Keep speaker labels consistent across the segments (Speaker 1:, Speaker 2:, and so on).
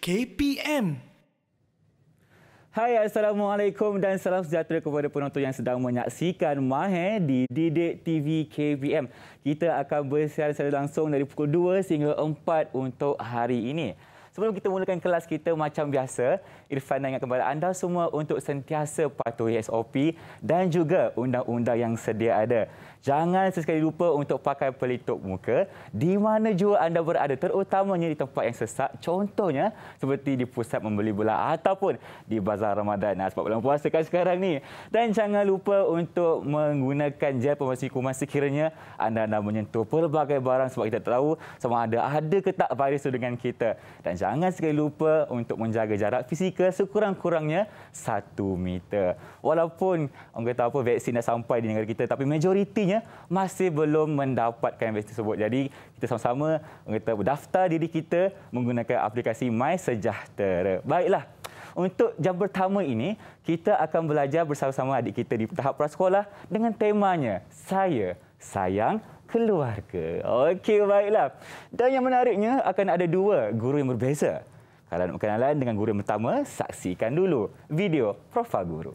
Speaker 1: KPM.
Speaker 2: Hai Assalamualaikum dan salam sejahtera kepada penonton yang sedang menyaksikan Mahir di Didik TV KVM. Kita akan bersiaran secara langsung dari pukul 2 sehingga 4 untuk hari ini. Sebelum kita mulakan kelas kita macam biasa, Irfan ingatkan kepada anda semua untuk sentiasa patuhi SOP dan juga undang-undang yang sedia ada. Jangan sesekali lupa untuk pakai pelitup muka di mana jua anda berada, terutamanya di tempat yang sesak. Contohnya seperti di pusat membeli bola ataupun di bazar Ramadan. Nah, sebab bulan puasa kan sekarang ni. Dan jangan lupa untuk menggunakan gel pembersih kuman sekiranya anda nak menyentuh pelbagai barang sebab kita tahu sama ada ada ke tak virus itu dengan kita. Dan jangan sekali lupa untuk menjaga jarak fizikal sekurang-kurangnya satu meter. Walaupun orang kata apa vaksin dah sampai di negara kita tapi majoriti masih belum mendapatkan vaksin tersebut. Jadi kita sama-sama kita berdaftar diri kita menggunakan aplikasi My Sejahtera. Baiklah. Untuk jam pertama ini, kita akan belajar bersama-sama adik kita di tahap prasekolah dengan temanya Saya Sayang Keluarga. Okey, baiklah. Dan yang menariknya akan ada dua guru yang berbeza. Kalau nak kenalan dengan guru yang pertama, saksikan dulu video profil guru.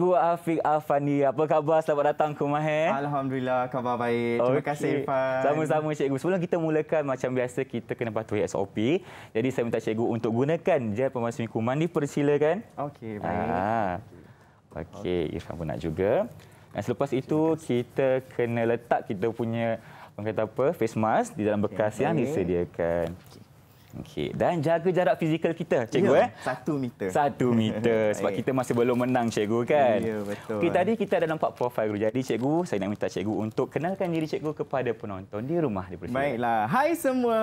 Speaker 2: Cikgu Afiq Afani, apa khabar? Selamat datang ke Mahir.
Speaker 3: Alhamdulillah, khabar baik. Terima okay. kasih Irfan.
Speaker 2: Sama-sama Cikgu. Sebelum kita mulakan macam biasa, kita kena patuhi SOP. Jadi saya minta Cikgu untuk gunakan gel pemasmi kuman. Dipersilakan.
Speaker 3: Okey, baik.
Speaker 2: Ah. Okey, Irfan pun nak juga. Dan selepas itu, kita kena letak kita punya orang kata apa, face mask di dalam bekas okay. yang disediakan. Okay. Okey, dan jaga jarak fizikal kita, cikgu
Speaker 3: ya,
Speaker 2: eh?
Speaker 3: Satu meter.
Speaker 2: Satu meter. Sebab kita masih belum menang, cikgu kan?
Speaker 3: Ya, betul.
Speaker 2: Okey, tadi kita ada nampak profil guru. Jadi, cikgu, saya nak minta cikgu untuk kenalkan diri cikgu kepada penonton di rumah. Di
Speaker 3: Baiklah. Hai semua.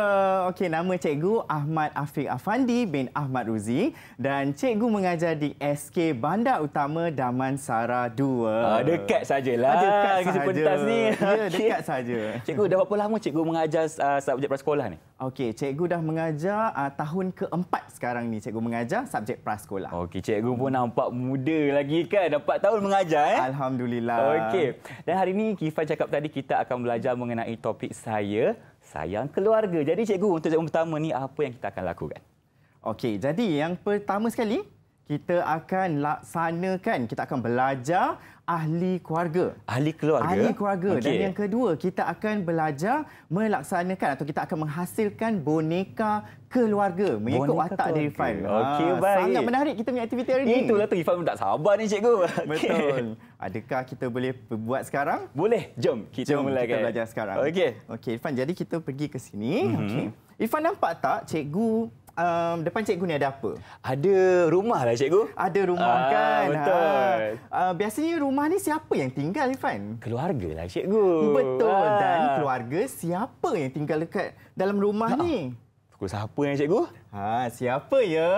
Speaker 3: Okey, nama cikgu Ahmad Afiq Afandi bin Ahmad Ruzi. Dan cikgu mengajar di SK Bandar Utama Damansara 2.
Speaker 2: Ah, dekat sajalah. Ah,
Speaker 3: dekat saja.
Speaker 2: pentas ni.
Speaker 3: Ya, dekat saja.
Speaker 2: Cikgu, dah berapa lama cikgu mengajar uh, subjek prasekolah ni?
Speaker 3: Okey, cikgu dah mengajar mengajar uh, tahun keempat sekarang ni cikgu mengajar subjek prasekolah.
Speaker 2: Okey, cikgu pun nampak muda lagi kan? Dapat tahun mengajar eh?
Speaker 3: Alhamdulillah.
Speaker 2: Okey. Dan hari ini Kifan cakap tadi kita akan belajar mengenai topik saya sayang keluarga. Jadi cikgu untuk jam pertama ni apa yang kita akan lakukan?
Speaker 3: Okey, jadi yang pertama sekali kita akan laksanakan, kita akan belajar ahli keluarga.
Speaker 2: Ahli keluarga?
Speaker 3: Ahli keluarga. Okay. Dan yang kedua, kita akan belajar melaksanakan atau kita akan menghasilkan boneka keluarga mengikut boneka watak dari Irfan.
Speaker 2: Okey, ha, baik.
Speaker 3: Sangat menarik kita punya aktiviti hari ini.
Speaker 2: Itulah tu Irfan pun tak sabar ni, cikgu.
Speaker 3: Betul. Adakah kita boleh buat sekarang?
Speaker 2: Boleh. Jom kita
Speaker 3: Jom
Speaker 2: mulakan.
Speaker 3: kita belajar sekarang.
Speaker 2: Okey.
Speaker 3: Okey, Irfan. Jadi kita pergi ke sini. Mm -hmm. Okey. Irfan nampak tak cikgu um, depan cikgu ni ada apa?
Speaker 2: Ada rumah lah cikgu.
Speaker 3: Ada rumah ah, kan?
Speaker 2: Betul.
Speaker 3: Ha. Uh, biasanya rumah ni siapa yang tinggal Irfan?
Speaker 2: Keluarga lah cikgu.
Speaker 3: Betul. Ah. Dan keluarga siapa yang tinggal dekat dalam rumah ha. ni?
Speaker 2: Pukul siapa yang cikgu?
Speaker 3: Ha, siapa ya?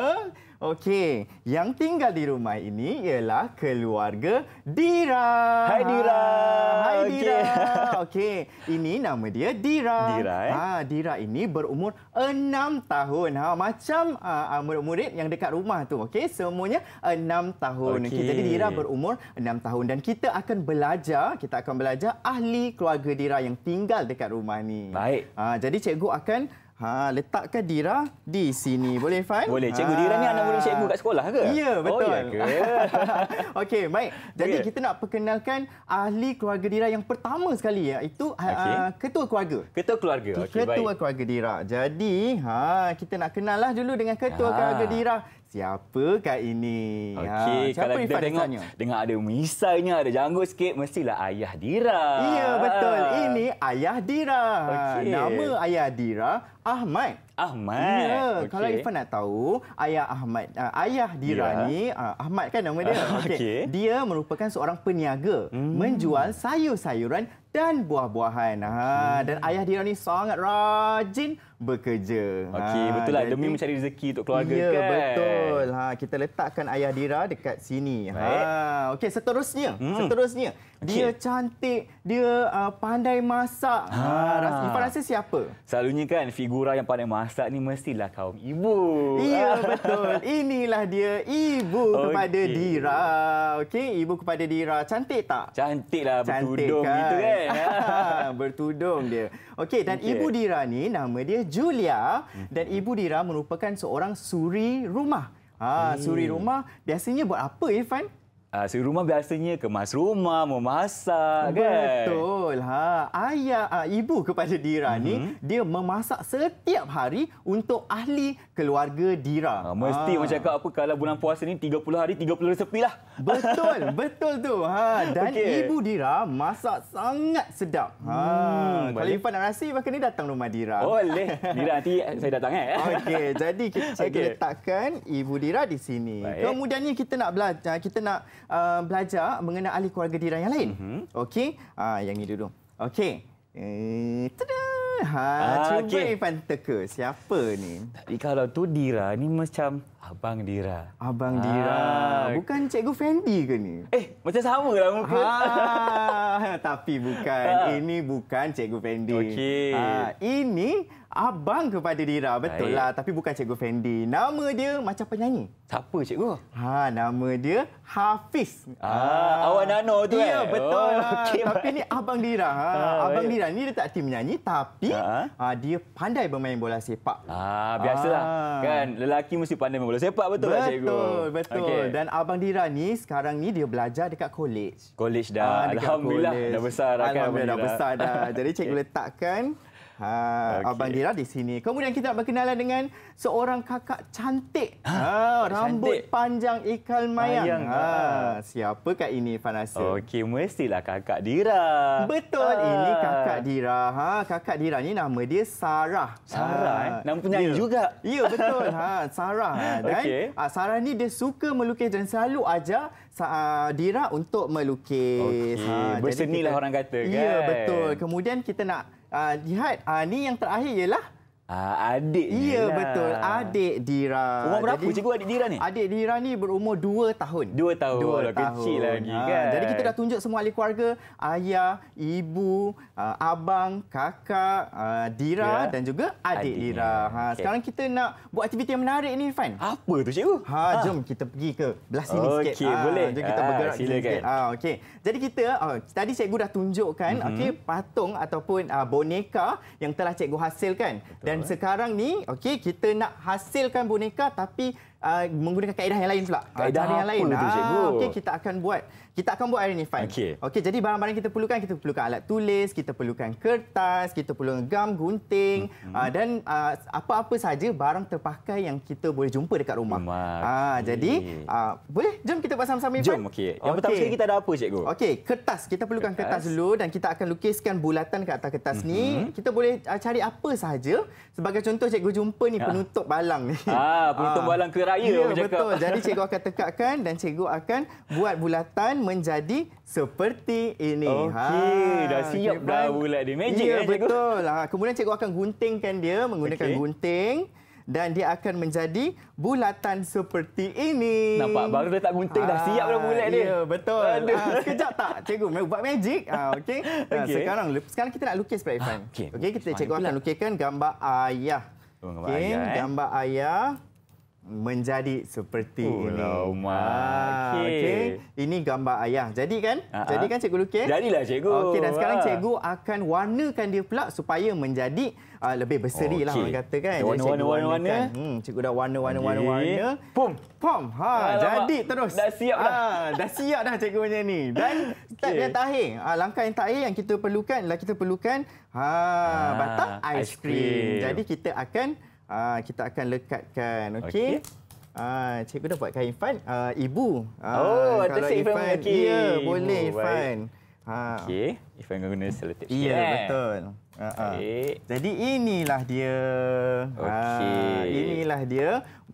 Speaker 3: Okey, yang tinggal di rumah ini ialah keluarga Dira.
Speaker 2: Hai Dira.
Speaker 3: Hai Dira. Okey, okay. ini nama dia Dira.
Speaker 2: Dira eh.
Speaker 3: Ha, Dira ini berumur enam tahun. Ha, macam uh, murid-murid yang dekat rumah tu. Okey, semuanya enam tahun. Okay. Okay. Jadi Dira berumur enam tahun dan kita akan belajar, kita akan belajar ahli keluarga Dira yang tinggal dekat rumah ni.
Speaker 2: Baik.
Speaker 3: Ha, jadi cikgu akan Ha, letakkan Dira di sini. Boleh, Fan?
Speaker 2: Boleh. Cikgu ha. Dira ni anak murid cikgu kat sekolah ke?
Speaker 3: Ya, betul. Oh,
Speaker 2: ya
Speaker 3: Okey, baik. Jadi okay. kita nak perkenalkan ahli keluarga Dira yang pertama sekali iaitu okay. uh, ketua keluarga.
Speaker 2: Ketua keluarga.
Speaker 3: Okey, ketua baik. keluarga Dira. Jadi, ha kita nak kenallah dulu dengan ketua ha. keluarga Dira. Siapa kat ini?
Speaker 2: Okey, ha, kalau kita tengok dengan ada misainya, ada janggut sikit, mestilah ayah Dira.
Speaker 3: Ya, betul. Ini ayah Dira. Okay. Nama ayah Dira Ahmad.
Speaker 2: Ahmad.
Speaker 3: Ya,
Speaker 2: Okey.
Speaker 3: kalau Irfan nak tahu, ayah Ahmad, uh, ayah Dira
Speaker 2: Ya.
Speaker 3: ni, uh, Ahmad kan nama dia. Okey.
Speaker 2: Okey.
Speaker 3: Dia merupakan seorang peniaga hmm. menjual sayur-sayuran dan buah-buahan. Ha,
Speaker 2: Hmm.
Speaker 3: dan ayah Dira ni sangat rajin bekerja.
Speaker 2: Okey,
Speaker 3: Ha,
Speaker 2: betul lah
Speaker 3: jadi-
Speaker 2: demi mencari rezeki untuk keluarga
Speaker 3: ya,
Speaker 2: kan.
Speaker 3: betul. Ha, kita letakkan ayah Dira dekat sini.
Speaker 2: Baik.
Speaker 3: Ha, okey, seterusnya,
Speaker 2: Hmm.
Speaker 3: seterusnya. Dia cantik, dia uh, pandai masak. Ha,
Speaker 2: Ha.
Speaker 3: rasa, Irfan rasa siapa?
Speaker 2: Selalunya kan figura yang pandai masak ni mestilah kaum ibu.
Speaker 3: Ya betul. Inilah dia ibu
Speaker 2: Okey.
Speaker 3: kepada Dira. Okey, ibu kepada Dira. Cantik tak?
Speaker 2: Cantiklah
Speaker 3: Cantik
Speaker 2: bertudung gitu kan.
Speaker 3: Bertudung dia. Okey, dan
Speaker 2: Okey.
Speaker 3: ibu Dira ni nama dia Julia dan ibu Dira merupakan seorang suri rumah. Ha, suri rumah biasanya buat apa Irfan?
Speaker 2: Ah, si rumah biasanya kemas rumah, memasak kan.
Speaker 3: Betul. Ha, ayah uh, ibu kepada Dira mm-hmm. ni
Speaker 2: Mhm.
Speaker 3: dia memasak setiap hari untuk ahli keluarga Dira.
Speaker 2: Ah, mesti
Speaker 3: Ah.
Speaker 2: macam cakap apa kalau bulan puasa ni 30 hari 30 resepi lah.
Speaker 3: Betul, betul tu. Ha dan okay. ibu Dira masak sangat sedap. Ha
Speaker 2: Hmm,
Speaker 3: kalau. Irfan nak rasa Irfan kena datang rumah Dira.
Speaker 2: Boleh. Dira nanti saya datang eh.
Speaker 3: Okey, jadi kita
Speaker 2: Okey.
Speaker 3: letakkan ibu Dira di sini.
Speaker 2: Baik.
Speaker 3: Kemudiannya kita nak belajar, kita nak uh, belajar mengenai ahli keluarga Dira yang lain.
Speaker 2: Mhm.
Speaker 3: Mm-hmm. Okey, ah yang ini dulu. Okey. Eh, tada. Ha,
Speaker 2: Ah,
Speaker 3: cuba
Speaker 2: okey.
Speaker 3: Irfan teka siapa ni?
Speaker 2: Tapi kalau tu Dira ni macam abang Dira.
Speaker 3: Abang
Speaker 2: Ah.
Speaker 3: Dira. Bukan Cikgu Fendi ke ni?
Speaker 2: Eh, macam sama lah muka.
Speaker 3: Ha, tapi bukan.
Speaker 2: Ha.
Speaker 3: Ini bukan Cikgu Fendi.
Speaker 2: Okey.
Speaker 3: Ha, ini abang kepada Dira. Betul
Speaker 2: Baik.
Speaker 3: lah. Tapi bukan Cikgu Fendi. Nama dia macam penyanyi.
Speaker 2: Siapa cikgu?
Speaker 3: Ha, nama dia Hafiz.
Speaker 2: Ah, awak Nano tu
Speaker 3: Ya,
Speaker 2: eh?
Speaker 3: betul.
Speaker 2: Oh,
Speaker 3: ha.
Speaker 2: okey,
Speaker 3: tapi
Speaker 2: baik.
Speaker 3: ni abang Dira. Ha.
Speaker 2: Ah,
Speaker 3: abang
Speaker 2: baik.
Speaker 3: Dira ni dia tak tim menyanyi tapi
Speaker 2: Ha.
Speaker 3: ha. dia pandai bermain bola sepak.
Speaker 2: Ah, biasalah.
Speaker 3: Ah.
Speaker 2: Kan, lelaki mesti pandai main bola sepak betul, tak cikgu?
Speaker 3: Betul, betul.
Speaker 2: Okey.
Speaker 3: Dan abang Dira ni sekarang ni dia belajar dekat college.
Speaker 2: College
Speaker 3: Ah,
Speaker 2: dah.
Speaker 3: dekat
Speaker 2: Alhamdulillah
Speaker 3: college.
Speaker 2: dah besar dah kan.
Speaker 3: Alhamdulillah dah besar dah. Jadi cikgu letakkan ha,
Speaker 2: Okey.
Speaker 3: Abang Dira di sini. Kemudian kita nak berkenalan dengan seorang kakak cantik. Ha, rambut
Speaker 2: cantik.
Speaker 3: panjang ikal mayang.
Speaker 2: Mayang,
Speaker 3: Ha,
Speaker 2: ha.
Speaker 3: siapakah ini Fan rasa?
Speaker 2: Okey, mestilah kakak Dira.
Speaker 3: Betul,
Speaker 2: Ah.
Speaker 3: ini kakak Dira. Ha, kakak Dira ni nama dia Sarah.
Speaker 2: Sarah,
Speaker 3: Ha,
Speaker 2: eh? Nama penyanyi
Speaker 3: ya.
Speaker 2: juga.
Speaker 3: Ya, betul. Ha, Sarah. Ha, dan
Speaker 2: Okey.
Speaker 3: ah, Sarah ni dia suka melukis dan selalu ajar ah, Dira untuk melukis.
Speaker 2: Okey,
Speaker 3: jadi
Speaker 2: berseni lah orang kata,
Speaker 3: Ya,
Speaker 2: kan?
Speaker 3: betul. Kemudian kita nak ah, lihat ah, ni yang terakhir ialah
Speaker 2: Ah, adik
Speaker 3: Ya, betul. Adik Dira.
Speaker 2: Umur berapa cikgu adik Dira ni?
Speaker 3: Adik Dira ni berumur 2 tahun.
Speaker 2: Dua tahun. Kecil lagi, kan?
Speaker 3: Jadi kita dah tunjuk semua ahli keluarga, ayah, ibu, uh, abang, kakak, uh, Dira
Speaker 2: Ya.
Speaker 3: dan juga adik
Speaker 2: Adiknya.
Speaker 3: Dira. Ha,
Speaker 2: Okey.
Speaker 3: sekarang kita nak buat aktiviti yang menarik ni, Irfan.
Speaker 2: Apa tu cikgu?
Speaker 3: Ha, jom kita pergi ke belah sini
Speaker 2: Okey,
Speaker 3: sikit. Ha,
Speaker 2: boleh.
Speaker 3: Jom kita
Speaker 2: Ah,
Speaker 3: bergerak
Speaker 2: silakan.
Speaker 3: sikit. Ha, okey. Jadi kita oh, tadi cikgu dah tunjukkan
Speaker 2: Mhm.
Speaker 3: okey patung ataupun uh, boneka yang telah cikgu hasilkan. Betul. Dan sekarang ni okey kita nak hasilkan boneka tapi uh, menggunakan kaedah yang lain pula. Ah,
Speaker 2: Kaedah
Speaker 3: cara yang lain.
Speaker 2: tu, cikgu?
Speaker 3: okey kita akan buat kita akan buat hari ni Fan.
Speaker 2: Okey.
Speaker 3: Okey jadi barang-barang kita perlukan kita perlukan alat tulis, kita perlukan kertas, kita perlukan gam, gunting
Speaker 2: Mhm.
Speaker 3: uh, dan uh, apa-apa saja barang terpakai yang kita boleh jumpa dekat rumah.
Speaker 2: Rumah,
Speaker 3: Ah,
Speaker 2: okey.
Speaker 3: jadi uh, boleh jom kita buat sama-sama Irfan.
Speaker 2: Jom, okey. Yang pertama sekali kita ada apa, cikgu?
Speaker 3: Okey, kertas. Kita perlukan kertas.
Speaker 2: Kertas.
Speaker 3: Dulu dan kita akan lukiskan bulatan kat atas kertas mm-hmm. ni. Kita boleh uh, cari apa sahaja. Sebagai contoh cikgu jumpa ni
Speaker 2: Ya.
Speaker 3: penutup balang ni.
Speaker 2: Ah, penutup balang ke raya,
Speaker 3: Ya,
Speaker 2: orang cakap.
Speaker 3: betul. Jadi cikgu akan tekakkan dan cikgu akan buat bulatan menjadi seperti ini.
Speaker 2: Okey, dah siap
Speaker 3: okey,
Speaker 2: dah bulat dia. Magic,
Speaker 3: Ya,
Speaker 2: eh, cikgu?
Speaker 3: betul. Ha, kemudian cikgu akan guntingkan dia menggunakan
Speaker 2: Okey.
Speaker 3: gunting dan dia akan menjadi bulatan seperti ini.
Speaker 2: Nampak baru letak gunting dah siap dah bulat dia.
Speaker 3: Ya, betul.
Speaker 2: Aduh.
Speaker 3: Ah, sekejap tak cikgu mau buat magic. Ah, okey. Ah,
Speaker 2: Okey.
Speaker 3: sekarang sekarang kita nak lukis Pak Irfan.
Speaker 2: Ah, okey.
Speaker 3: Okey, kita cikgu akan lukiskan gambar ayah.
Speaker 2: Oh, gambar
Speaker 3: Okey,
Speaker 2: ayah, eh.
Speaker 3: gambar ayah menjadi seperti
Speaker 2: Oh,
Speaker 3: ini.
Speaker 2: lama.
Speaker 3: Ah,
Speaker 2: Okey.
Speaker 3: okey. Ini gambar ayah. Jadi kan?
Speaker 2: Ah,
Speaker 3: Jadi
Speaker 2: ah.
Speaker 3: kan cikgu lukis?
Speaker 2: Jadilah, cikgu.
Speaker 3: Okey, dan sekarang
Speaker 2: Ah.
Speaker 3: cikgu akan warnakan dia pula supaya menjadi uh, lebih berseri lah
Speaker 2: Okey.
Speaker 3: orang kata kan. Jadi cikgu
Speaker 2: warna-warna, warna-warna.
Speaker 3: warnakan. Hmm, cikgu dah warna-warna-warna
Speaker 2: Okey.
Speaker 3: warna.
Speaker 2: Pum.
Speaker 3: Pom. Ha,
Speaker 2: Alamak.
Speaker 3: jadi terus.
Speaker 2: Dah siap dah.
Speaker 3: Ah, dah siap dah cikgu punya ni. Dan step
Speaker 2: Okey.
Speaker 3: yang terakhir, ah, langkah yang terakhir yang kita perlukan adalah kita perlukan ha,
Speaker 2: Ah,
Speaker 3: batang ais
Speaker 2: ais
Speaker 3: krim.
Speaker 2: krim.
Speaker 3: Jadi kita akan ah, kita akan lekatkan. Okey.
Speaker 2: Okey.
Speaker 3: Ah, cikgu dah buat kain Irfan. Ah, ibu. Ah,
Speaker 2: Oh,
Speaker 3: kalau
Speaker 2: tersi Irfan
Speaker 3: Irfan.
Speaker 2: okey.
Speaker 3: Ya, boleh
Speaker 2: Ibu,
Speaker 3: Irfan. Ha.
Speaker 2: Okey. Ifan guna selotip.
Speaker 3: Ya, yeah, betul. Ha, ha. Jadi inilah dia.
Speaker 2: Okey.
Speaker 3: Inilah dia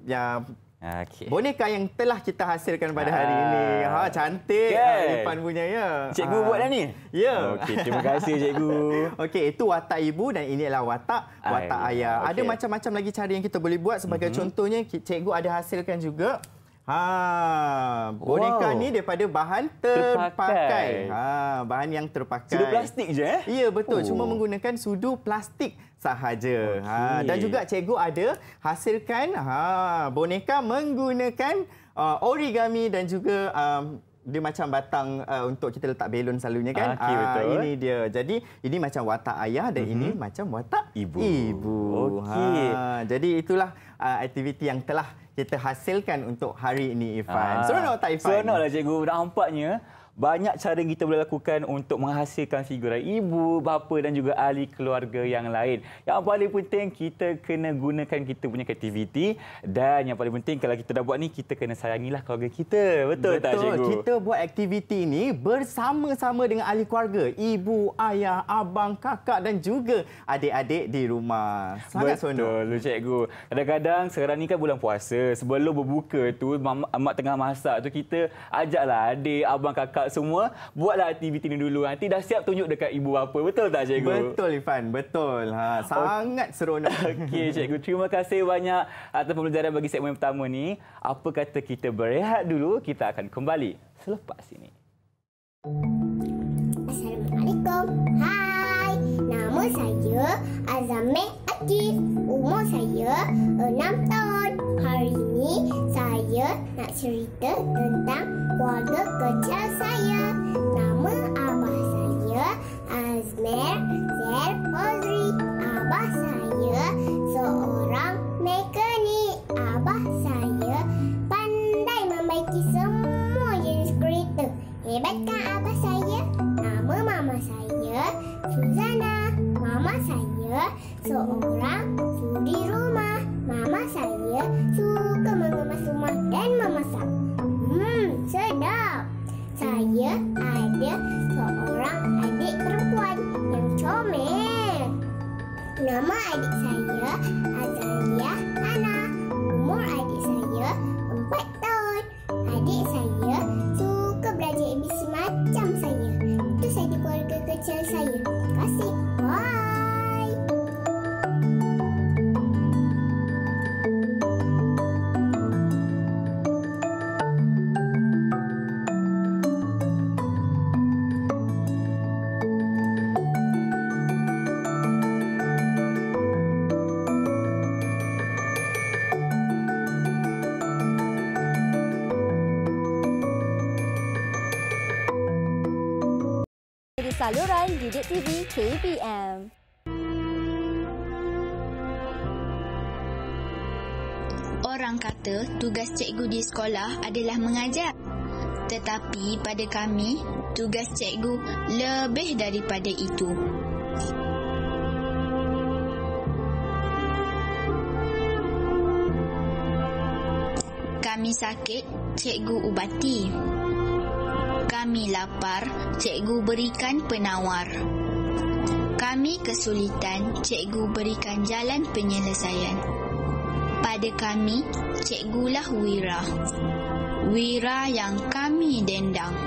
Speaker 3: yang
Speaker 2: Okay.
Speaker 3: Boneka yang telah kita hasilkan pada hari ah. ini. Ha cantik
Speaker 2: kan?
Speaker 3: Irfan punya ya.
Speaker 2: Cikgu ha. buat dah ni?
Speaker 3: Ya.
Speaker 2: Okey, terima kasih cikgu.
Speaker 3: Okey, itu watak ibu dan ini adalah watak watak Ay, ayah. Okay. Ada macam-macam lagi cara yang kita boleh buat sebagai mm-hmm. contohnya cikgu ada hasilkan juga Ha, boneka wow. ni daripada bahan terpakai. terpakai. Ha, bahan yang terpakai.
Speaker 2: Sudu plastik je eh?
Speaker 3: Ya, betul. Oh. Cuma menggunakan sudu plastik sahaja. Okay. Ha, dan juga cikgu ada hasilkan ha, boneka menggunakan uh, origami dan juga um, dia macam batang uh, untuk kita letak belon selalunya kan.
Speaker 2: Okay, betul.
Speaker 3: Uh, ini dia. Jadi ini macam watak ayah dan mm-hmm. ini mhm. macam watak
Speaker 2: ibu.
Speaker 3: Ibu. Okey. Ha, jadi itulah uh, aktiviti yang telah kita hasilkan untuk hari ini Ifan.
Speaker 2: Ah. Seronok tak Ifan? Seronoklah cikgu. Nampaknya banyak cara kita boleh lakukan untuk menghasilkan figura ibu, bapa dan juga ahli keluarga yang lain. Yang paling penting kita kena gunakan kita punya kreativiti dan yang paling penting kalau kita dah buat ni kita kena sayangilah keluarga kita. Betul, Betul. tak cikgu?
Speaker 3: Kita buat aktiviti ini bersama-sama dengan ahli keluarga, ibu, ayah, abang, kakak dan juga adik-adik di rumah.
Speaker 2: Sangat Betul, seronok. cikgu. Kadang-kadang sekarang ni kan bulan puasa, sebelum berbuka tu mak, mak tengah masak tu kita ajaklah adik, abang, kakak kakak semua buatlah aktiviti ni dulu. Nanti dah siap tunjuk dekat ibu bapa. Betul tak cikgu?
Speaker 3: Betul Ifan, betul. Ha, sangat oh. seronok.
Speaker 2: Okey cikgu, terima kasih banyak atas pembelajaran bagi segmen pertama ni. Apa kata kita berehat dulu, kita akan kembali selepas ini.
Speaker 1: Assalamualaikum. Hai, nama saya Azameh Akif. Umur saya 6 tahun. Hari ini saya nak cerita tentang keluarga kecil saya. Nama abah saya Azmer Zer Fozri. Abah saya seorang mekanik. Abah saya pandai membaiki semua jenis kereta. Hebatkah abah saya? Nama saya Suzana. Mama saya seorang suri rumah. Mama saya suka mengemas rumah dan memasak. Hmm, sedap. Saya ada seorang adik perempuan yang comel. Nama adik saya Azalia Ana. Umur adik saya
Speaker 4: kata tugas cikgu di sekolah adalah mengajar. Tetapi pada kami, tugas cikgu lebih daripada itu. Kami sakit, cikgu ubati kami lapar, cikgu berikan penawar. Kami kesulitan, cikgu berikan jalan penyelesaian. Pada kami, cikgulah wira. Wira yang kami dendang.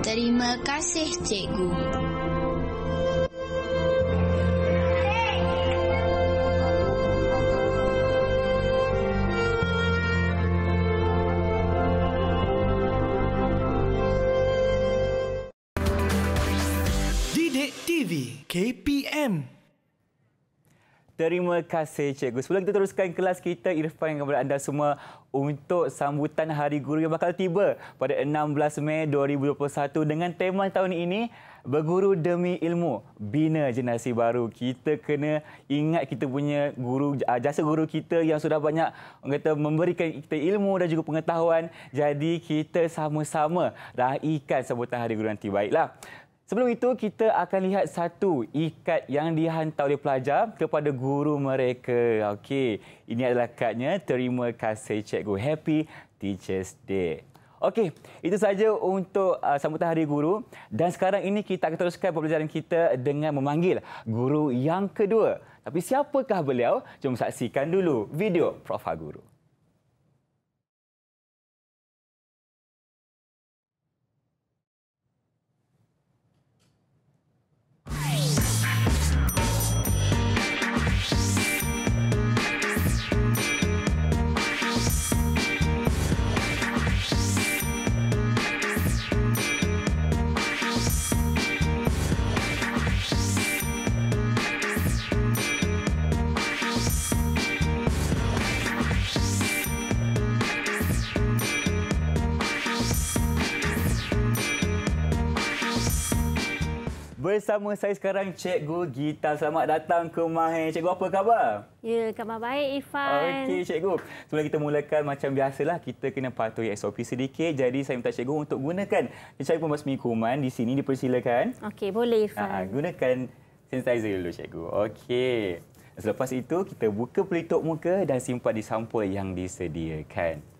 Speaker 4: Terima kasih, cikgu.
Speaker 2: Terima kasih cikgu. Sebelum kita teruskan kelas kita, Irfan kepada anda semua untuk sambutan Hari Guru yang bakal tiba pada 16 Mei 2021 dengan tema tahun ini Berguru Demi Ilmu, Bina Generasi Baru. Kita kena ingat kita punya guru ah, jasa guru kita yang sudah banyak kata memberikan kita ilmu dan juga pengetahuan. Jadi kita sama-sama raikan sambutan Hari Guru nanti. Baiklah. Sebelum itu, kita akan lihat satu ikat yang dihantar oleh pelajar kepada guru mereka. Okey, ini adalah kadnya. Terima kasih cikgu. Happy Teachers Day. Okey, itu saja untuk uh, sambutan Hari Guru. Dan sekarang ini kita akan teruskan pembelajaran kita dengan memanggil guru yang kedua. Tapi siapakah beliau? Jom saksikan dulu video Prof. Guru. Bersama saya sekarang Cikgu Gita. Selamat datang ke Mahir. Cikgu apa khabar?
Speaker 5: Ya, khabar baik Irfan.
Speaker 2: Okey Cikgu. Sebelum kita mulakan macam biasalah kita kena patuhi SOP sedikit. Jadi saya minta Cikgu untuk gunakan cari pembasmi kuman di sini dipersilakan.
Speaker 5: Okey, boleh Irfan.
Speaker 2: Ha, gunakan sanitizer dulu Cikgu. Okey. Selepas itu kita buka pelitup muka dan simpan di sampul yang disediakan.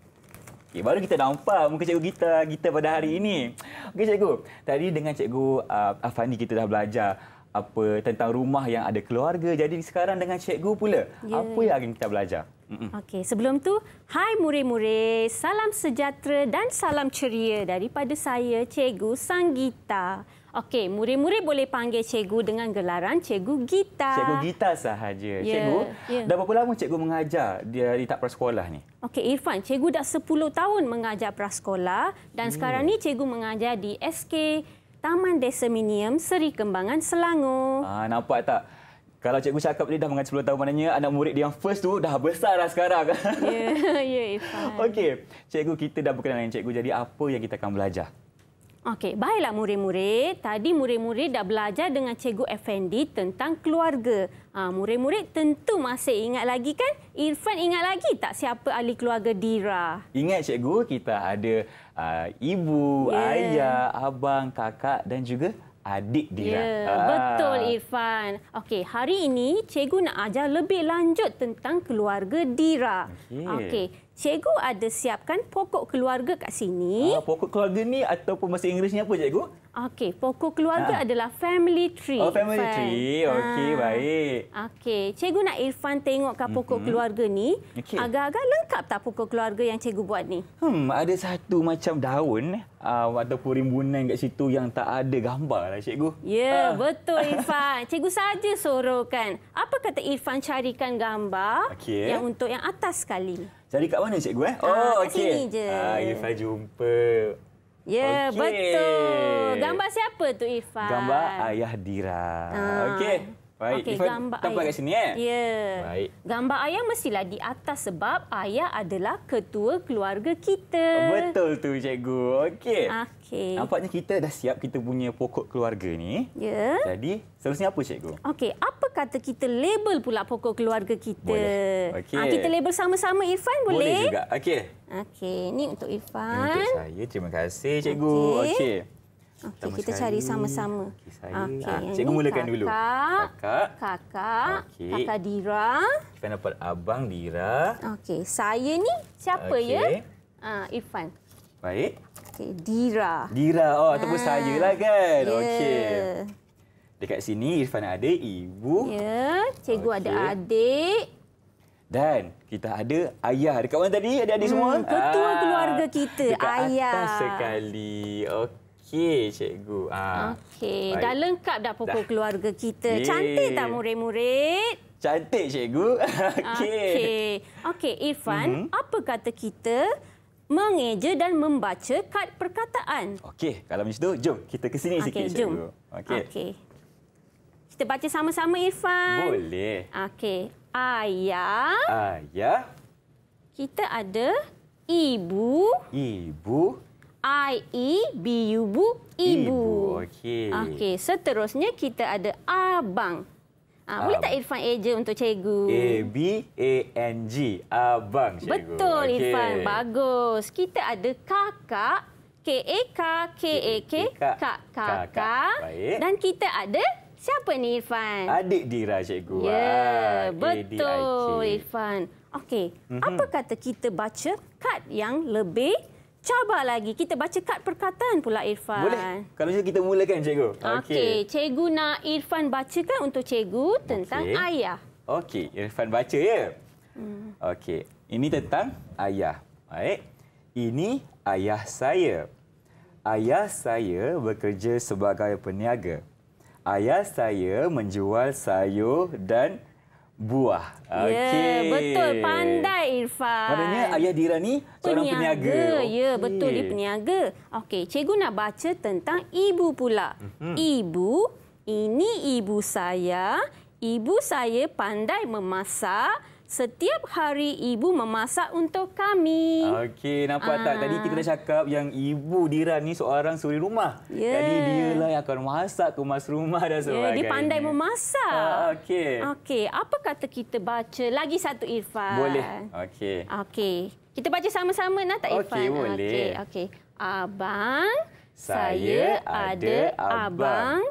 Speaker 2: Okay, baru kita nampak muka Cikgu Gita kita pada hari ini. Okey Cikgu, tadi dengan Cikgu uh, Afandi kita dah belajar apa tentang rumah yang ada keluarga. Jadi sekarang dengan Cikgu pula, yeah. apa yang akan kita belajar?
Speaker 5: Okey, sebelum tu, hai murid-murid, salam sejahtera dan salam ceria daripada saya Cikgu Sanggita. Okey, murid-murid boleh panggil cikgu dengan gelaran Cikgu Gita.
Speaker 2: Cikgu Gita sahaja. Yeah. Cikgu, yeah. dah berapa lama cikgu mengajar di, di tak prasekolah ni?
Speaker 5: Okey, Irfan, cikgu dah 10 tahun mengajar prasekolah dan hmm. sekarang ni cikgu mengajar di SK Taman Desa Minium Seri Kembangan Selangor.
Speaker 2: Ah, nampak tak? Kalau cikgu cakap dia dah mengajar 10 tahun, maknanya anak murid dia yang first tu dah besar dah sekarang.
Speaker 5: Ya, yeah, yeah, Irfan.
Speaker 2: Okey, cikgu kita dah berkenalan dengan cikgu. Jadi apa yang kita akan belajar?
Speaker 5: Okey, baiklah murid-murid. Tadi murid-murid dah belajar dengan Cikgu Effendi tentang keluarga. Ha, murid-murid tentu masih ingat lagi kan? Irfan ingat lagi tak siapa ahli keluarga Dira?
Speaker 2: Ingat Cikgu, kita ada uh, ibu, yeah. ayah, abang, kakak dan juga adik Dira.
Speaker 5: Ya, ah. betul Irfan. Okey, hari ini cikgu nak ajar lebih lanjut tentang keluarga Dira. Okey. Okay. Cikgu ada siapkan pokok keluarga kat sini.
Speaker 2: Ah, pokok keluarga ni ataupun bahasa Inggerisnya apa cikgu?
Speaker 5: Okey, pokok keluarga ha. adalah family tree.
Speaker 2: Oh, family Irfan. tree. Okey, ha. baik.
Speaker 5: Okey, cikgu nak Irfan tengokkan pokok mm-hmm. keluarga ni. Okay. Agak-agak lengkap tak pokok keluarga yang cikgu buat ni?
Speaker 2: Hmm, ada satu macam daun uh, ataupun rimbunan kat situ yang tak ada gambar lah cikgu.
Speaker 5: Ya, ha. betul Irfan. cikgu saja suruhkan. Apa kata Irfan carikan gambar okay. yang untuk yang atas sekali?
Speaker 2: Cari kat mana cikgu eh?
Speaker 5: Oh, okey. Sini je.
Speaker 2: Ah, Irfan jumpa.
Speaker 5: Ya, okay. betul. Gambar siapa tu Irfan?
Speaker 2: Gambar ayah Dira. Ah. Okey. Baik, okay, Irfan gambar tampak ayah. kat sini eh?
Speaker 5: Ya. Baik. Gambar ayah mestilah di atas sebab ayah adalah ketua keluarga kita.
Speaker 2: Betul tu cikgu. Okey.
Speaker 5: Okey.
Speaker 2: Nampaknya kita dah siap kita punya pokok keluarga ni.
Speaker 5: Ya.
Speaker 2: Jadi, seterusnya apa cikgu?
Speaker 5: Okey, apa kata kita label pula pokok keluarga kita?
Speaker 2: Boleh. Okey. Ha,
Speaker 5: kita label sama-sama Irfan boleh?
Speaker 2: Boleh juga. Okey.
Speaker 5: Okey, ni untuk Irfan.
Speaker 2: Ini untuk saya. Terima kasih cikgu. Okey. Okay.
Speaker 5: Okey, kita sekali. cari sama-sama.
Speaker 2: Okey, okay, ah, cikgu mulakan dulu.
Speaker 5: Kakak. Kakak. Okay. Kakak Dira.
Speaker 2: Kita dapat abang Dira.
Speaker 5: Okey, saya ni siapa okay. ya? Ah, Irfan.
Speaker 2: Baik.
Speaker 5: Okey, Dira.
Speaker 2: Dira. Oh, ataupun ha. saya lah kan. Yeah. Okey. Dekat sini Irfan ada ibu.
Speaker 5: Ya, yeah. cikgu okay. ada adik.
Speaker 2: Dan kita ada ayah. Dekat mana tadi? Adik-adik hmm, semua?
Speaker 5: Ketua ah, keluarga kita,
Speaker 2: dekat
Speaker 5: ayah.
Speaker 2: Dekat atas sekali. Okey, cikgu.
Speaker 5: Ah. Okey, dah lengkap dah pokok dah. keluarga kita. Yeah. Cantik tak murid-murid?
Speaker 2: Cantik, cikgu.
Speaker 5: Okey. Okey, okay, Irfan, mm -hmm. apa kata kita mengeja dan membaca kad perkataan.
Speaker 2: Okey, kalau macam tu, jom kita ke sini okay, sikit.
Speaker 5: Jom. Okey. Okey. Kita baca sama-sama Irfan.
Speaker 2: Boleh.
Speaker 5: Okey. Ayah.
Speaker 2: Ayah.
Speaker 5: Kita ada ibu.
Speaker 2: Ibu.
Speaker 5: I E B U B ibu. Ibu.
Speaker 2: Okey.
Speaker 5: Okey, seterusnya kita ada abang. Ha, boleh tak Irfan eja untuk cikgu?
Speaker 2: A B A N G. Abang cikgu.
Speaker 5: Betul okay. Irfan. Bagus. Kita ada kakak. K A K K A K. Kak. Kakak. Dan kita ada siapa ni Irfan?
Speaker 2: Adik Dira cikgu.
Speaker 5: Ya, yeah, betul Irfan. Okey. Mm -hmm. Apa kata kita baca kad yang lebih cabar lagi. Kita baca kad perkataan pula Irfan.
Speaker 2: Boleh. Kalau macam kita mulakan cikgu.
Speaker 5: Okey, cikgu nak Irfan bacakan untuk cikgu tentang
Speaker 2: Okey.
Speaker 5: ayah.
Speaker 2: Okey, Irfan baca ya. Hmm. Okey, ini tentang ayah. Baik. Ini ayah saya. Ayah saya bekerja sebagai peniaga. Ayah saya menjual sayur dan buah.
Speaker 5: Ya, betul. Pandai Irfan.
Speaker 2: Maknanya ayah Dira ni seorang peniaga.
Speaker 5: Ya,
Speaker 2: Okey.
Speaker 5: betul dia peniaga. Okey, cikgu nak baca tentang ibu pula.
Speaker 2: Mhm.
Speaker 5: Ibu, ini ibu saya. Ibu saya pandai memasak. Setiap hari ibu memasak untuk kami.
Speaker 2: Okey, nampak tak?
Speaker 5: Ah.
Speaker 2: Tadi kita dah cakap yang ibu Dira ni seorang suri rumah.
Speaker 5: Ya.
Speaker 2: Jadi dia lah yang akan masak, kemas rumah dan
Speaker 5: Ya,
Speaker 2: sebagainya.
Speaker 5: dia pandai memasak.
Speaker 2: Ah, okey.
Speaker 5: Okey, apa kata kita baca lagi satu Irfan?
Speaker 2: Boleh. Okey.
Speaker 5: Okey. Kita baca sama-sama nak tak Irfan?
Speaker 2: Okey, boleh.
Speaker 5: Okey, okey. Abang,
Speaker 2: Saya ada abang.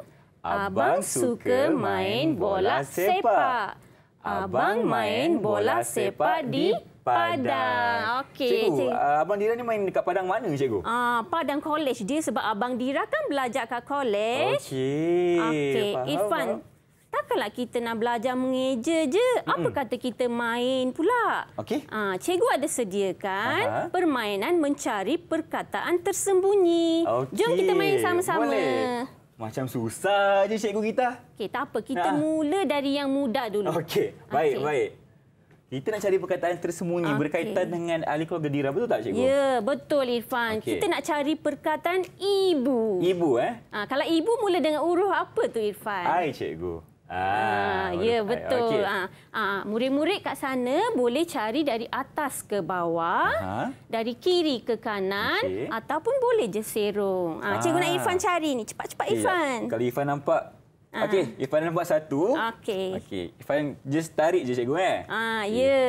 Speaker 2: Abang suka main bola sepak.
Speaker 5: Abang main bola sepak di padang. Okey,
Speaker 2: Cikgu, ah, Abang Dira ni main dekat padang mana, cikgu?
Speaker 5: Ah, Padang College dia sebab Abang Dira kan belajar kat college.
Speaker 2: Okey.
Speaker 5: Okey, Irfan.
Speaker 2: faham.
Speaker 5: Takkanlah kita nak belajar mengeja je. Apa kata kita main pula?
Speaker 2: Okey.
Speaker 5: Ah, cikgu ada sediakan
Speaker 2: Aha.
Speaker 5: permainan mencari perkataan tersembunyi.
Speaker 2: Okey.
Speaker 5: Jom kita main sama-sama.
Speaker 2: Boleh. Macam susah je cikgu kita.
Speaker 5: Okey, tak apa. Kita
Speaker 2: Ha.
Speaker 5: mula dari yang mudah dulu.
Speaker 2: Okey, baik,
Speaker 5: Okey.
Speaker 2: baik. Kita nak cari perkataan tersembunyi
Speaker 5: Okey.
Speaker 2: berkaitan dengan ahli keluarga Dira, betul tak cikgu?
Speaker 5: Ya, betul Irfan.
Speaker 2: Okey.
Speaker 5: Kita nak cari perkataan ibu.
Speaker 2: Ibu eh?
Speaker 5: Ah, kalau ibu mula dengan huruf apa tu Irfan?
Speaker 2: Ai cikgu.
Speaker 5: Ah, ya
Speaker 2: huruf I.
Speaker 5: betul.
Speaker 2: Okey.
Speaker 5: Ah, ah, murid-murid kat sana boleh cari dari atas ke bawah,
Speaker 2: Aha.
Speaker 5: dari kiri ke kanan
Speaker 2: Okey.
Speaker 5: ataupun boleh je serong. Ah, cikgu nak
Speaker 2: Ah.
Speaker 5: Irfan cari ni. Cepat-cepat
Speaker 2: Okey,
Speaker 5: Irfan.
Speaker 2: Kalau Irfan nampak
Speaker 5: Ah.
Speaker 2: Okey, Irfan nampak satu.
Speaker 5: Okey.
Speaker 2: Okey, Irfan just tarik je cikgu eh.
Speaker 5: Ah, ya.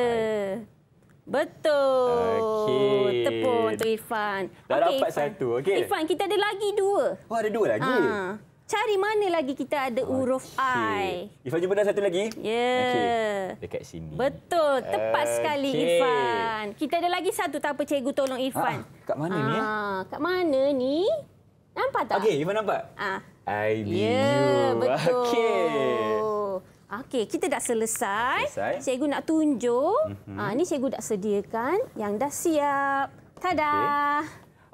Speaker 5: Betul.
Speaker 2: Okey.
Speaker 5: Tepuk untuk Irfan.
Speaker 2: Dah
Speaker 5: Okey,
Speaker 2: dapat
Speaker 5: Irfan.
Speaker 2: satu, okey.
Speaker 5: Irfan, kita ada lagi dua.
Speaker 2: Oh, ada dua lagi.
Speaker 5: Ah, cari mana lagi kita ada huruf I.
Speaker 2: Okey. Irfan jumpa dah satu lagi.
Speaker 5: Ya.
Speaker 2: Okey. Dekat sini.
Speaker 5: Betul, tepat sekali
Speaker 2: Okey.
Speaker 5: Irfan. Kita ada lagi satu, tak apa cikgu tolong Irfan.
Speaker 2: Ah, kat mana ni, eh?
Speaker 5: Ah, Kat mana ni? Nampak tak?
Speaker 2: Okey, Irfan nampak?
Speaker 5: Ah.
Speaker 2: I be
Speaker 5: Ya,
Speaker 2: you.
Speaker 5: betul.
Speaker 2: Okey.
Speaker 5: Okey, kita dah selesai.
Speaker 2: Selesai.
Speaker 5: Cikgu nak tunjuk. Mm-hmm. Ah, ni cikgu dah sediakan yang dah siap. Tada.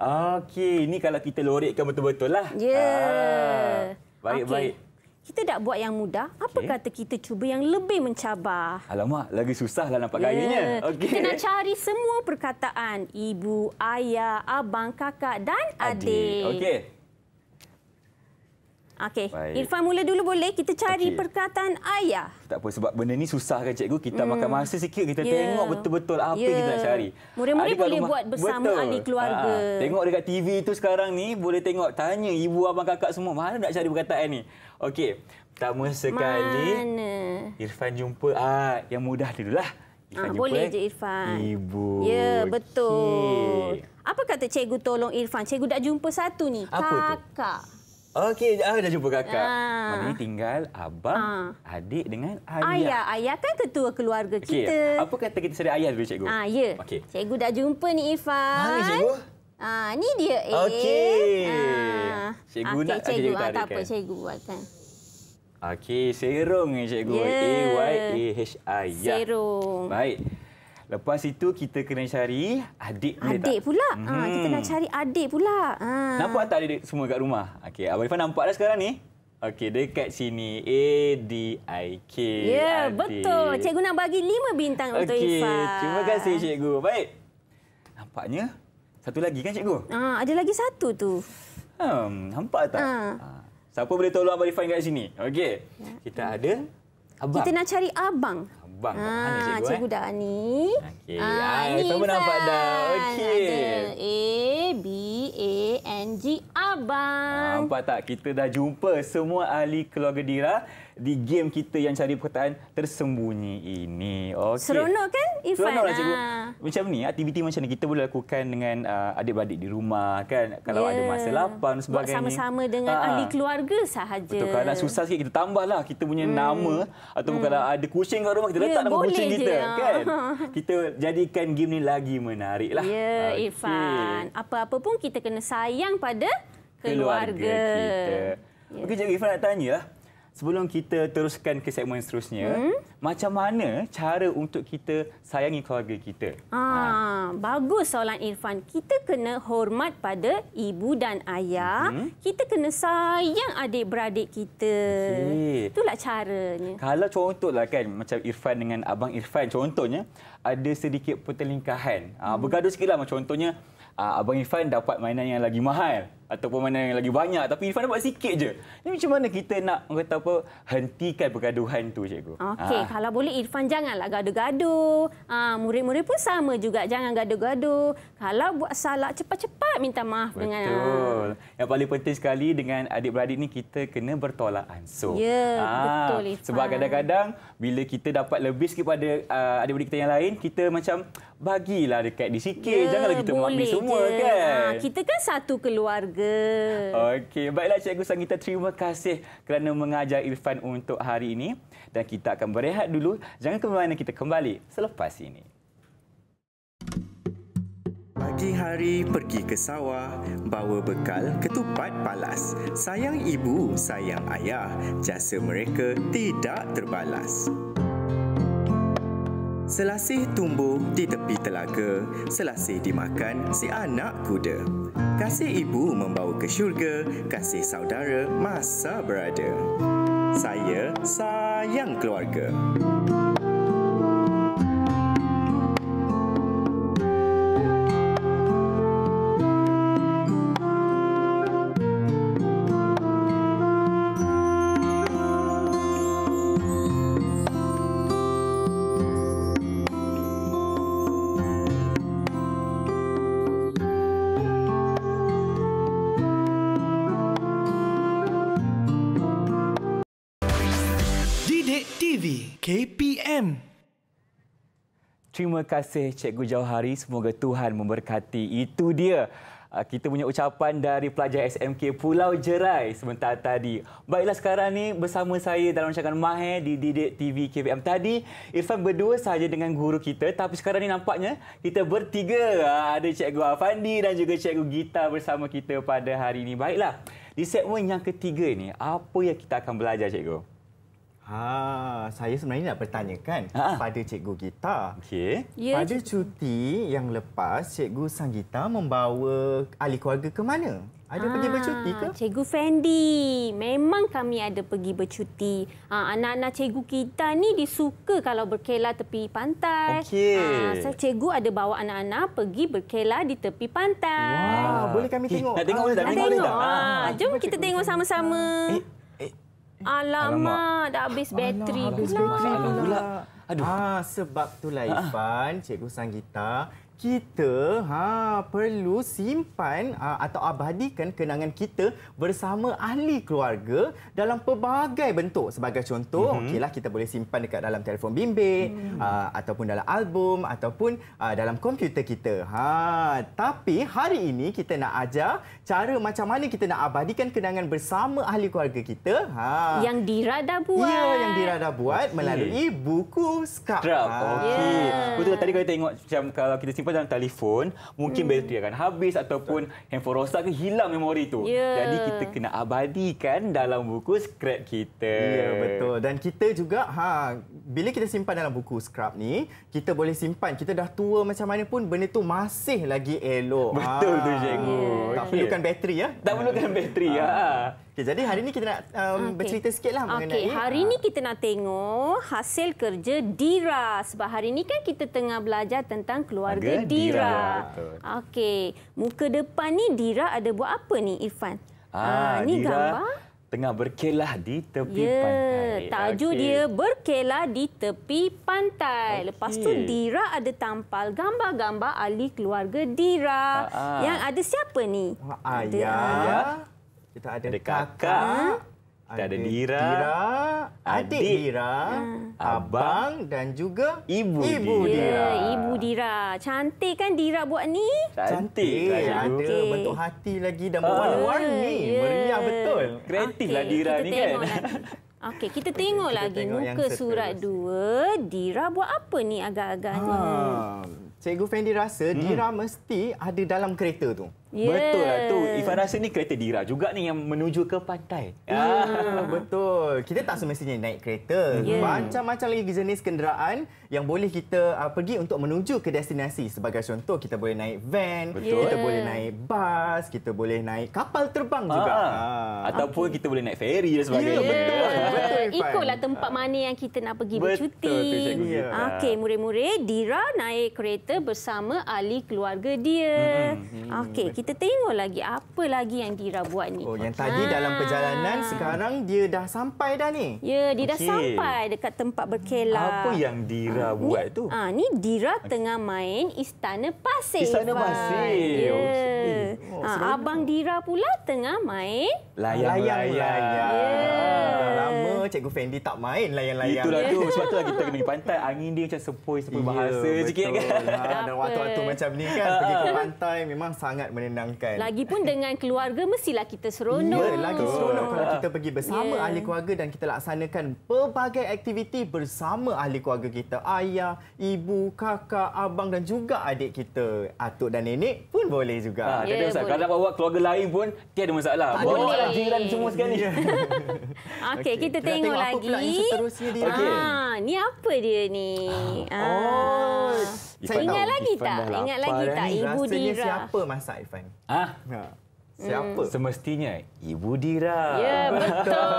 Speaker 2: Okey, ni kalau kita lorekkan betul-betul lah.
Speaker 5: Ya.
Speaker 2: Ah, baik,
Speaker 5: Okey.
Speaker 2: baik.
Speaker 5: Kita dah buat yang mudah. Apa
Speaker 2: Okey.
Speaker 5: kata kita cuba yang lebih mencabar?
Speaker 2: Alamak, lagi susah lah nampak
Speaker 5: Ya.
Speaker 2: gayanya. Okey.
Speaker 5: Kita nak cari semua perkataan. Ibu, ayah, abang, kakak dan adik.
Speaker 2: Okey.
Speaker 5: Okey. Irfan mula dulu boleh? Kita cari
Speaker 2: Okey.
Speaker 5: perkataan ayah.
Speaker 2: Tak apa sebab benda ni susah kan cikgu. Kita makan masa sikit kita
Speaker 5: Ya.
Speaker 2: tengok betul-betul apa
Speaker 5: Ya.
Speaker 2: yang kita nak cari.
Speaker 5: Murid-murid boleh buat bersama ahli keluarga.
Speaker 2: Ha, tengok dekat TV tu sekarang ni boleh tengok tanya ibu abang kakak semua mana nak cari perkataan ni. Okey. Pertama sekali
Speaker 5: Mana?
Speaker 2: Irfan jumpa ah yang mudah dululah.
Speaker 5: Ah,
Speaker 2: jumpa,
Speaker 5: boleh
Speaker 2: eh.
Speaker 5: je Irfan.
Speaker 2: Ibu.
Speaker 5: Ya, betul.
Speaker 2: Okey.
Speaker 5: Apa kata cikgu tolong Irfan? Cikgu dah jumpa satu ni.
Speaker 2: Apa tu? Okey, ah, dah jumpa kakak.
Speaker 5: Ah.
Speaker 2: Maknanya tinggal abang,
Speaker 5: Ah.
Speaker 2: adik dengan ayah.
Speaker 5: Ayah. Ayah kan ketua keluarga
Speaker 2: Okey,
Speaker 5: kita.
Speaker 2: apa kata kita cari ayah dulu cikgu?
Speaker 5: Ah, ya.
Speaker 2: Okey.
Speaker 5: Cikgu dah jumpa ni Irfan.
Speaker 2: Mana cikgu?
Speaker 5: Ah, ni dia A.
Speaker 2: Okey.
Speaker 5: Ah.
Speaker 2: Cikgu
Speaker 5: Okey,
Speaker 2: nak-
Speaker 5: cikgu.
Speaker 2: cikgu
Speaker 5: Ah, tak apa,
Speaker 2: kan?
Speaker 5: cikgu buatkan.
Speaker 2: Okey, serong ni cikgu.
Speaker 5: Ya.
Speaker 2: A-Y-A-H-I. Ya.
Speaker 5: Serong.
Speaker 2: Baik. Lepas itu kita kena cari adik boleh
Speaker 5: Adik
Speaker 2: tak?
Speaker 5: pula. Ah, kita nak cari adik pula. Ah.
Speaker 2: Nampak tak adik semua kat rumah? Okey, Abang Irfan nampak dah sekarang ni? Okey, dekat sini. A-D-I-K.
Speaker 5: Ya,
Speaker 2: adik.
Speaker 5: betul. Cikgu nak bagi lima bintang untuk
Speaker 2: Okey,
Speaker 5: Irfan.
Speaker 2: terima kasih cikgu. Baik. Nampaknya satu lagi kan cikgu?
Speaker 5: Ah, ada lagi satu tu.
Speaker 2: Hmm, nampak tak? Ha. Siapa boleh tolong Abang Irfan kat sini? Okey. Kita ada abang.
Speaker 5: Kita nak cari abang.
Speaker 2: Abang kat mana cikgu?
Speaker 5: cikgu
Speaker 2: eh?
Speaker 5: dah ni.
Speaker 2: Okey.
Speaker 5: Ah,
Speaker 2: Ah,
Speaker 5: ni
Speaker 2: Irfan pun nampak dah. Okey.
Speaker 5: Ada A, B, A, N, G, abang.
Speaker 2: Nampak tak? Kita dah jumpa semua ahli keluarga Dira di game kita yang cari perkataan tersembunyi ini. Okey.
Speaker 5: Seronok kan, Irfan?
Speaker 2: Seronok lah cikgu.
Speaker 5: Ah.
Speaker 2: Macam ni, aktiviti macam ni kita boleh lakukan dengan uh, adik-beradik di rumah kan. Kalau
Speaker 5: Ya.
Speaker 2: ada masa lapang dan
Speaker 5: Buat
Speaker 2: sebagainya.
Speaker 5: sama-sama dengan
Speaker 2: Ah.
Speaker 5: ahli keluarga sahaja.
Speaker 2: Betul, kalau susah sikit kita tambahlah kita punya hmm. nama ataupun hmm. kalau ada kucing kat rumah kita
Speaker 5: Ya,
Speaker 2: letak nama
Speaker 5: boleh
Speaker 2: kucing
Speaker 5: je.
Speaker 2: kita kan. Kita jadikan game ni lagi menarik lah.
Speaker 5: Ya,
Speaker 2: Okey.
Speaker 5: Irfan. Apa-apa pun kita kena sayang pada
Speaker 2: keluarga,
Speaker 5: keluarga.
Speaker 2: kita.
Speaker 5: Ya.
Speaker 2: Okey, Cikgu Irfan nak tanya lah. Sebelum kita teruskan ke segmen seterusnya, hmm? macam mana cara untuk kita sayangi keluarga kita?
Speaker 5: Ah, bagus soalan Irfan. Kita kena hormat pada ibu dan ayah.
Speaker 2: Mhm.
Speaker 5: Kita kena sayang adik-beradik kita.
Speaker 2: Okey.
Speaker 5: Itulah caranya.
Speaker 2: Kalau contohlah kan macam Irfan dengan abang Irfan contohnya ada sedikit pertelingkahan. Hmm. bergaduh sikitlah macam contohnya ah, abang Irfan dapat mainan yang lagi mahal ataupun mainan yang lagi banyak tapi Irfan dapat sikit je. Ni macam mana kita nak kata apa hentikan pergaduhan tu cikgu?
Speaker 5: Okey,
Speaker 2: Ah.
Speaker 5: kalau boleh Irfan janganlah gaduh-gaduh. Ah, murid-murid pun sama juga jangan gaduh-gaduh. Kalau buat salah cepat-cepat minta maaf dengan ah.
Speaker 2: Betul. Yang paling penting sekali dengan adik-beradik ni kita kena bertolak ansur.
Speaker 5: Ya,
Speaker 2: Ah,
Speaker 5: betul, Irfan.
Speaker 2: Sebab kadang-kadang bila kita dapat lebih sikit pada uh, adik-beradik kita yang lain, kita macam bagilah dekat di sikit. Janganlah kita
Speaker 5: Ya,
Speaker 2: mengambil semua
Speaker 5: je.
Speaker 2: kan.
Speaker 5: Ah, kita kan satu keluarga.
Speaker 2: Okey, baiklah Cikgu Sangita terima kasih kerana mengajar Irfan untuk hari ini dan kita akan berehat dulu. Jangan ke mana kita kembali selepas ini.
Speaker 6: Pagi hari pergi ke sawah, bawa bekal ketupat palas. Sayang ibu, sayang ayah, jasa mereka tidak terbalas. Selasih tumbuh di tepi telaga, selasih dimakan si anak kuda. Kasih ibu membawa ke syurga, kasih saudara masa berada. Saya sayang keluarga.
Speaker 2: Kasih Cikgu Jauhari. Semoga Tuhan memberkati. Itu dia uh, kita punya ucapan dari pelajar SMK Pulau Jerai sebentar tadi. Baiklah sekarang ni bersama saya dalam rancangan Mahir di Didik TV KPM. Tadi Irfan berdua saja dengan guru kita tapi sekarang ni nampaknya kita bertiga. Ah, Ada Cikgu Afandi dan juga Cikgu Gita bersama kita pada hari ini. Baiklah, di segmen yang ketiga ni apa yang kita akan belajar Cikgu?
Speaker 3: Ha, saya sebenarnya nak bertanyakan
Speaker 2: Ha.
Speaker 3: pada Cikgu Gita.
Speaker 2: Okey.
Speaker 5: Ya,
Speaker 3: pada cuti yang lepas, Cikgu Sanggita membawa ahli keluarga ke mana? Ada pergi
Speaker 5: Ah,
Speaker 3: bercuti ke?
Speaker 5: Cikgu Fendi, memang kami ada pergi bercuti. Ah, anak-anak cikgu kita ni disuka kalau berkelah tepi pantai.
Speaker 2: Okey.
Speaker 5: Ah, saya cikgu ada bawa anak-anak pergi berkelah di tepi pantai.
Speaker 3: Wah, boleh kami
Speaker 2: Eh,
Speaker 3: tengok?
Speaker 2: nak tengok boleh tak?
Speaker 5: Nak
Speaker 2: Tengok boleh
Speaker 5: tengok?
Speaker 2: tak?
Speaker 5: Ah, jom kita
Speaker 3: cikgu
Speaker 5: tengok sama-sama.
Speaker 2: Eh,
Speaker 5: Alamak, dah habis bateri
Speaker 3: habis
Speaker 5: pula.
Speaker 3: bateri
Speaker 2: Alah,
Speaker 3: pula.
Speaker 2: pula. Aduh.
Speaker 3: Ah, sebab itulah Irfan, Cikgu Sanggita, kita ha perlu simpan ha, atau abadikan kenangan kita bersama ahli keluarga dalam pelbagai bentuk. Sebagai contoh, mm-hmm. okeylah kita boleh simpan dekat dalam telefon bimbit mm. ha, ataupun dalam album ataupun ha, dalam komputer kita. Ha, tapi hari ini kita nak ajar cara macam mana kita nak abadikan kenangan bersama ahli keluarga kita. Ha.
Speaker 5: Yang Dira dah buat.
Speaker 3: Ya, yang Dira dah buat melalui buku Scrap. Ah.
Speaker 2: Okey.
Speaker 5: Ya.
Speaker 2: Betul tadi kalau tengok macam kalau kita simpan dalam telefon, mungkin hmm. bateri akan habis ataupun handphone rosak ke hilang memori tu.
Speaker 5: Ya.
Speaker 2: Jadi kita kena abadikan dalam buku scrap kita.
Speaker 3: Ya, betul. Dan kita juga ha bila kita simpan dalam buku Scrap ni, kita boleh simpan. Kita dah tua macam mana pun benda tu masih lagi elok.
Speaker 2: Betul
Speaker 3: Ah.
Speaker 2: tu cikgu.
Speaker 3: Tak
Speaker 2: Okey.
Speaker 3: perlukan bateri ya.
Speaker 2: Tak perlukan bateri ya.
Speaker 3: Okey, jadi hari ni kita nak um,
Speaker 5: Okey.
Speaker 3: bercerita sikitlah mengenai
Speaker 5: Okey, hari
Speaker 3: ah,
Speaker 5: ni kita nak tengok hasil kerja Dira. Sebab hari ni kan kita tengah belajar tentang keluarga
Speaker 2: Keluarga
Speaker 5: Dira.
Speaker 2: Dira.
Speaker 5: Okey, muka depan ni Dira ada buat apa ni Irfan?
Speaker 2: Ah,
Speaker 5: ni
Speaker 2: Dira
Speaker 5: gambar.
Speaker 2: Tengah berkelah di tepi
Speaker 5: Ya,
Speaker 2: pantai.
Speaker 5: tajuk
Speaker 2: Okey.
Speaker 5: dia berkelah di tepi pantai. Lepas tu. Dira ada tampal gambar-gambar ahli keluarga Dira.
Speaker 2: Ah, ah.
Speaker 5: Yang ada siapa ni?
Speaker 3: ayah. Kita ada,
Speaker 2: Ada
Speaker 3: kakak.
Speaker 2: kakak. Kita ada Dira,
Speaker 3: Dira, adik,
Speaker 2: adik,
Speaker 3: Dira, abang dan juga
Speaker 2: Ibu
Speaker 3: ibu
Speaker 2: Dira.
Speaker 3: Dira.
Speaker 5: Ya, Ibu Dira. Cantik kan Dira buat ni?
Speaker 2: Cantik lah
Speaker 3: ada bentuk hati lagi dan berwarna-warni.
Speaker 5: Ya.
Speaker 3: Meriah betul.
Speaker 2: Kreatif
Speaker 5: Okey,
Speaker 2: lah Dira
Speaker 5: kita
Speaker 2: ni kan.
Speaker 5: lagi. Okey, kita tengok
Speaker 3: kita
Speaker 5: lagi
Speaker 3: tengok
Speaker 5: muka surat dua. Dira buat apa ni agak-agaknya?
Speaker 3: Ha. Cikgu Fendi rasa
Speaker 2: Hmm.
Speaker 3: Dira mesti ada dalam kereta tu.
Speaker 5: Ya.
Speaker 2: Betul lah tu. Ifan rasa ni kereta Dira juga ni yang menuju ke pantai.
Speaker 3: Ah,
Speaker 2: Ah.
Speaker 3: betul. Kita tak semestinya naik kereta. Macam-macam lagi jenis kenderaan yang boleh kita uh, pergi untuk menuju ke destinasi. Sebagai contoh, kita boleh naik van,
Speaker 2: Betul.
Speaker 3: kita
Speaker 5: Ya.
Speaker 3: boleh naik bas, kita boleh naik kapal terbang juga.
Speaker 2: Ah.
Speaker 3: Ah.
Speaker 2: Ataupun kita boleh naik ferry dan sebagainya.
Speaker 3: Ya, betul. Betul, Irfan.
Speaker 5: Ikutlah tempat mana yang kita nak pergi
Speaker 2: Betul
Speaker 5: bercuti.
Speaker 2: Zita.
Speaker 5: Okey, murid-murid, Dira naik kereta bersama ahli keluarga dia. Okey, kita tengok lagi apa lagi yang Dira buat ni.
Speaker 3: Oh, yang tadi
Speaker 5: Ah.
Speaker 3: dalam perjalanan, sekarang dia dah sampai dah ni.
Speaker 5: Ya, dia dah
Speaker 2: Okey.
Speaker 5: sampai dekat tempat berkelah.
Speaker 2: Apa yang Dira buat tu?
Speaker 5: Ah, ni Dira tengah main Istana Pasir.
Speaker 2: Istana. Pasir.
Speaker 5: Ya.
Speaker 2: Oh,
Speaker 5: Ah, abang Dira pula tengah main
Speaker 2: Layang-layang.
Speaker 3: Layang. Dah lama Cikgu Fendi tak main layang-layang.
Speaker 2: Itulah tu. Sebab tu lah kita kena pergi pantai. Angin dia macam sepoi-sepoi bahasa
Speaker 3: ya,
Speaker 2: sikit
Speaker 3: betul.
Speaker 2: kan.
Speaker 3: Ha, dan waktu-waktu macam ni kan pergi ke pantai memang sangat menenangkan.
Speaker 5: Lagipun dengan keluarga mestilah kita seronok.
Speaker 3: Ya, lagi seronok kalau kita pergi bersama
Speaker 5: Ya.
Speaker 3: ahli keluarga dan kita laksanakan pelbagai aktiviti bersama ahli keluarga kita. Ayah, ibu, kakak, abang dan juga adik kita. Atuk dan nenek pun boleh
Speaker 2: Ha,
Speaker 3: juga.
Speaker 2: tak ada
Speaker 5: Ya,
Speaker 2: masalah.
Speaker 5: boleh.
Speaker 2: Kalau nak bawa keluarga lain pun tiada masalah.
Speaker 3: Tak
Speaker 2: Bawa
Speaker 5: boleh.
Speaker 2: lah jiran semua sekali.
Speaker 5: Okey, kita
Speaker 3: Kita
Speaker 5: tengok,
Speaker 3: tengok apa
Speaker 5: lagi.
Speaker 3: pula yang seterusnya dia.
Speaker 2: Okey.
Speaker 5: Ah, ni apa dia ni? Ah.
Speaker 3: Oh, saya
Speaker 5: Ingat
Speaker 3: tahu.
Speaker 5: lagi
Speaker 2: Ifan
Speaker 5: tak? Ingat lagi tak. Ibu
Speaker 3: Rasanya
Speaker 5: Dira?
Speaker 3: siapa masak Ifan?
Speaker 2: Ha?
Speaker 3: Ha. Siapa?
Speaker 2: Semestinya Ibu Dira.
Speaker 5: Ya, betul.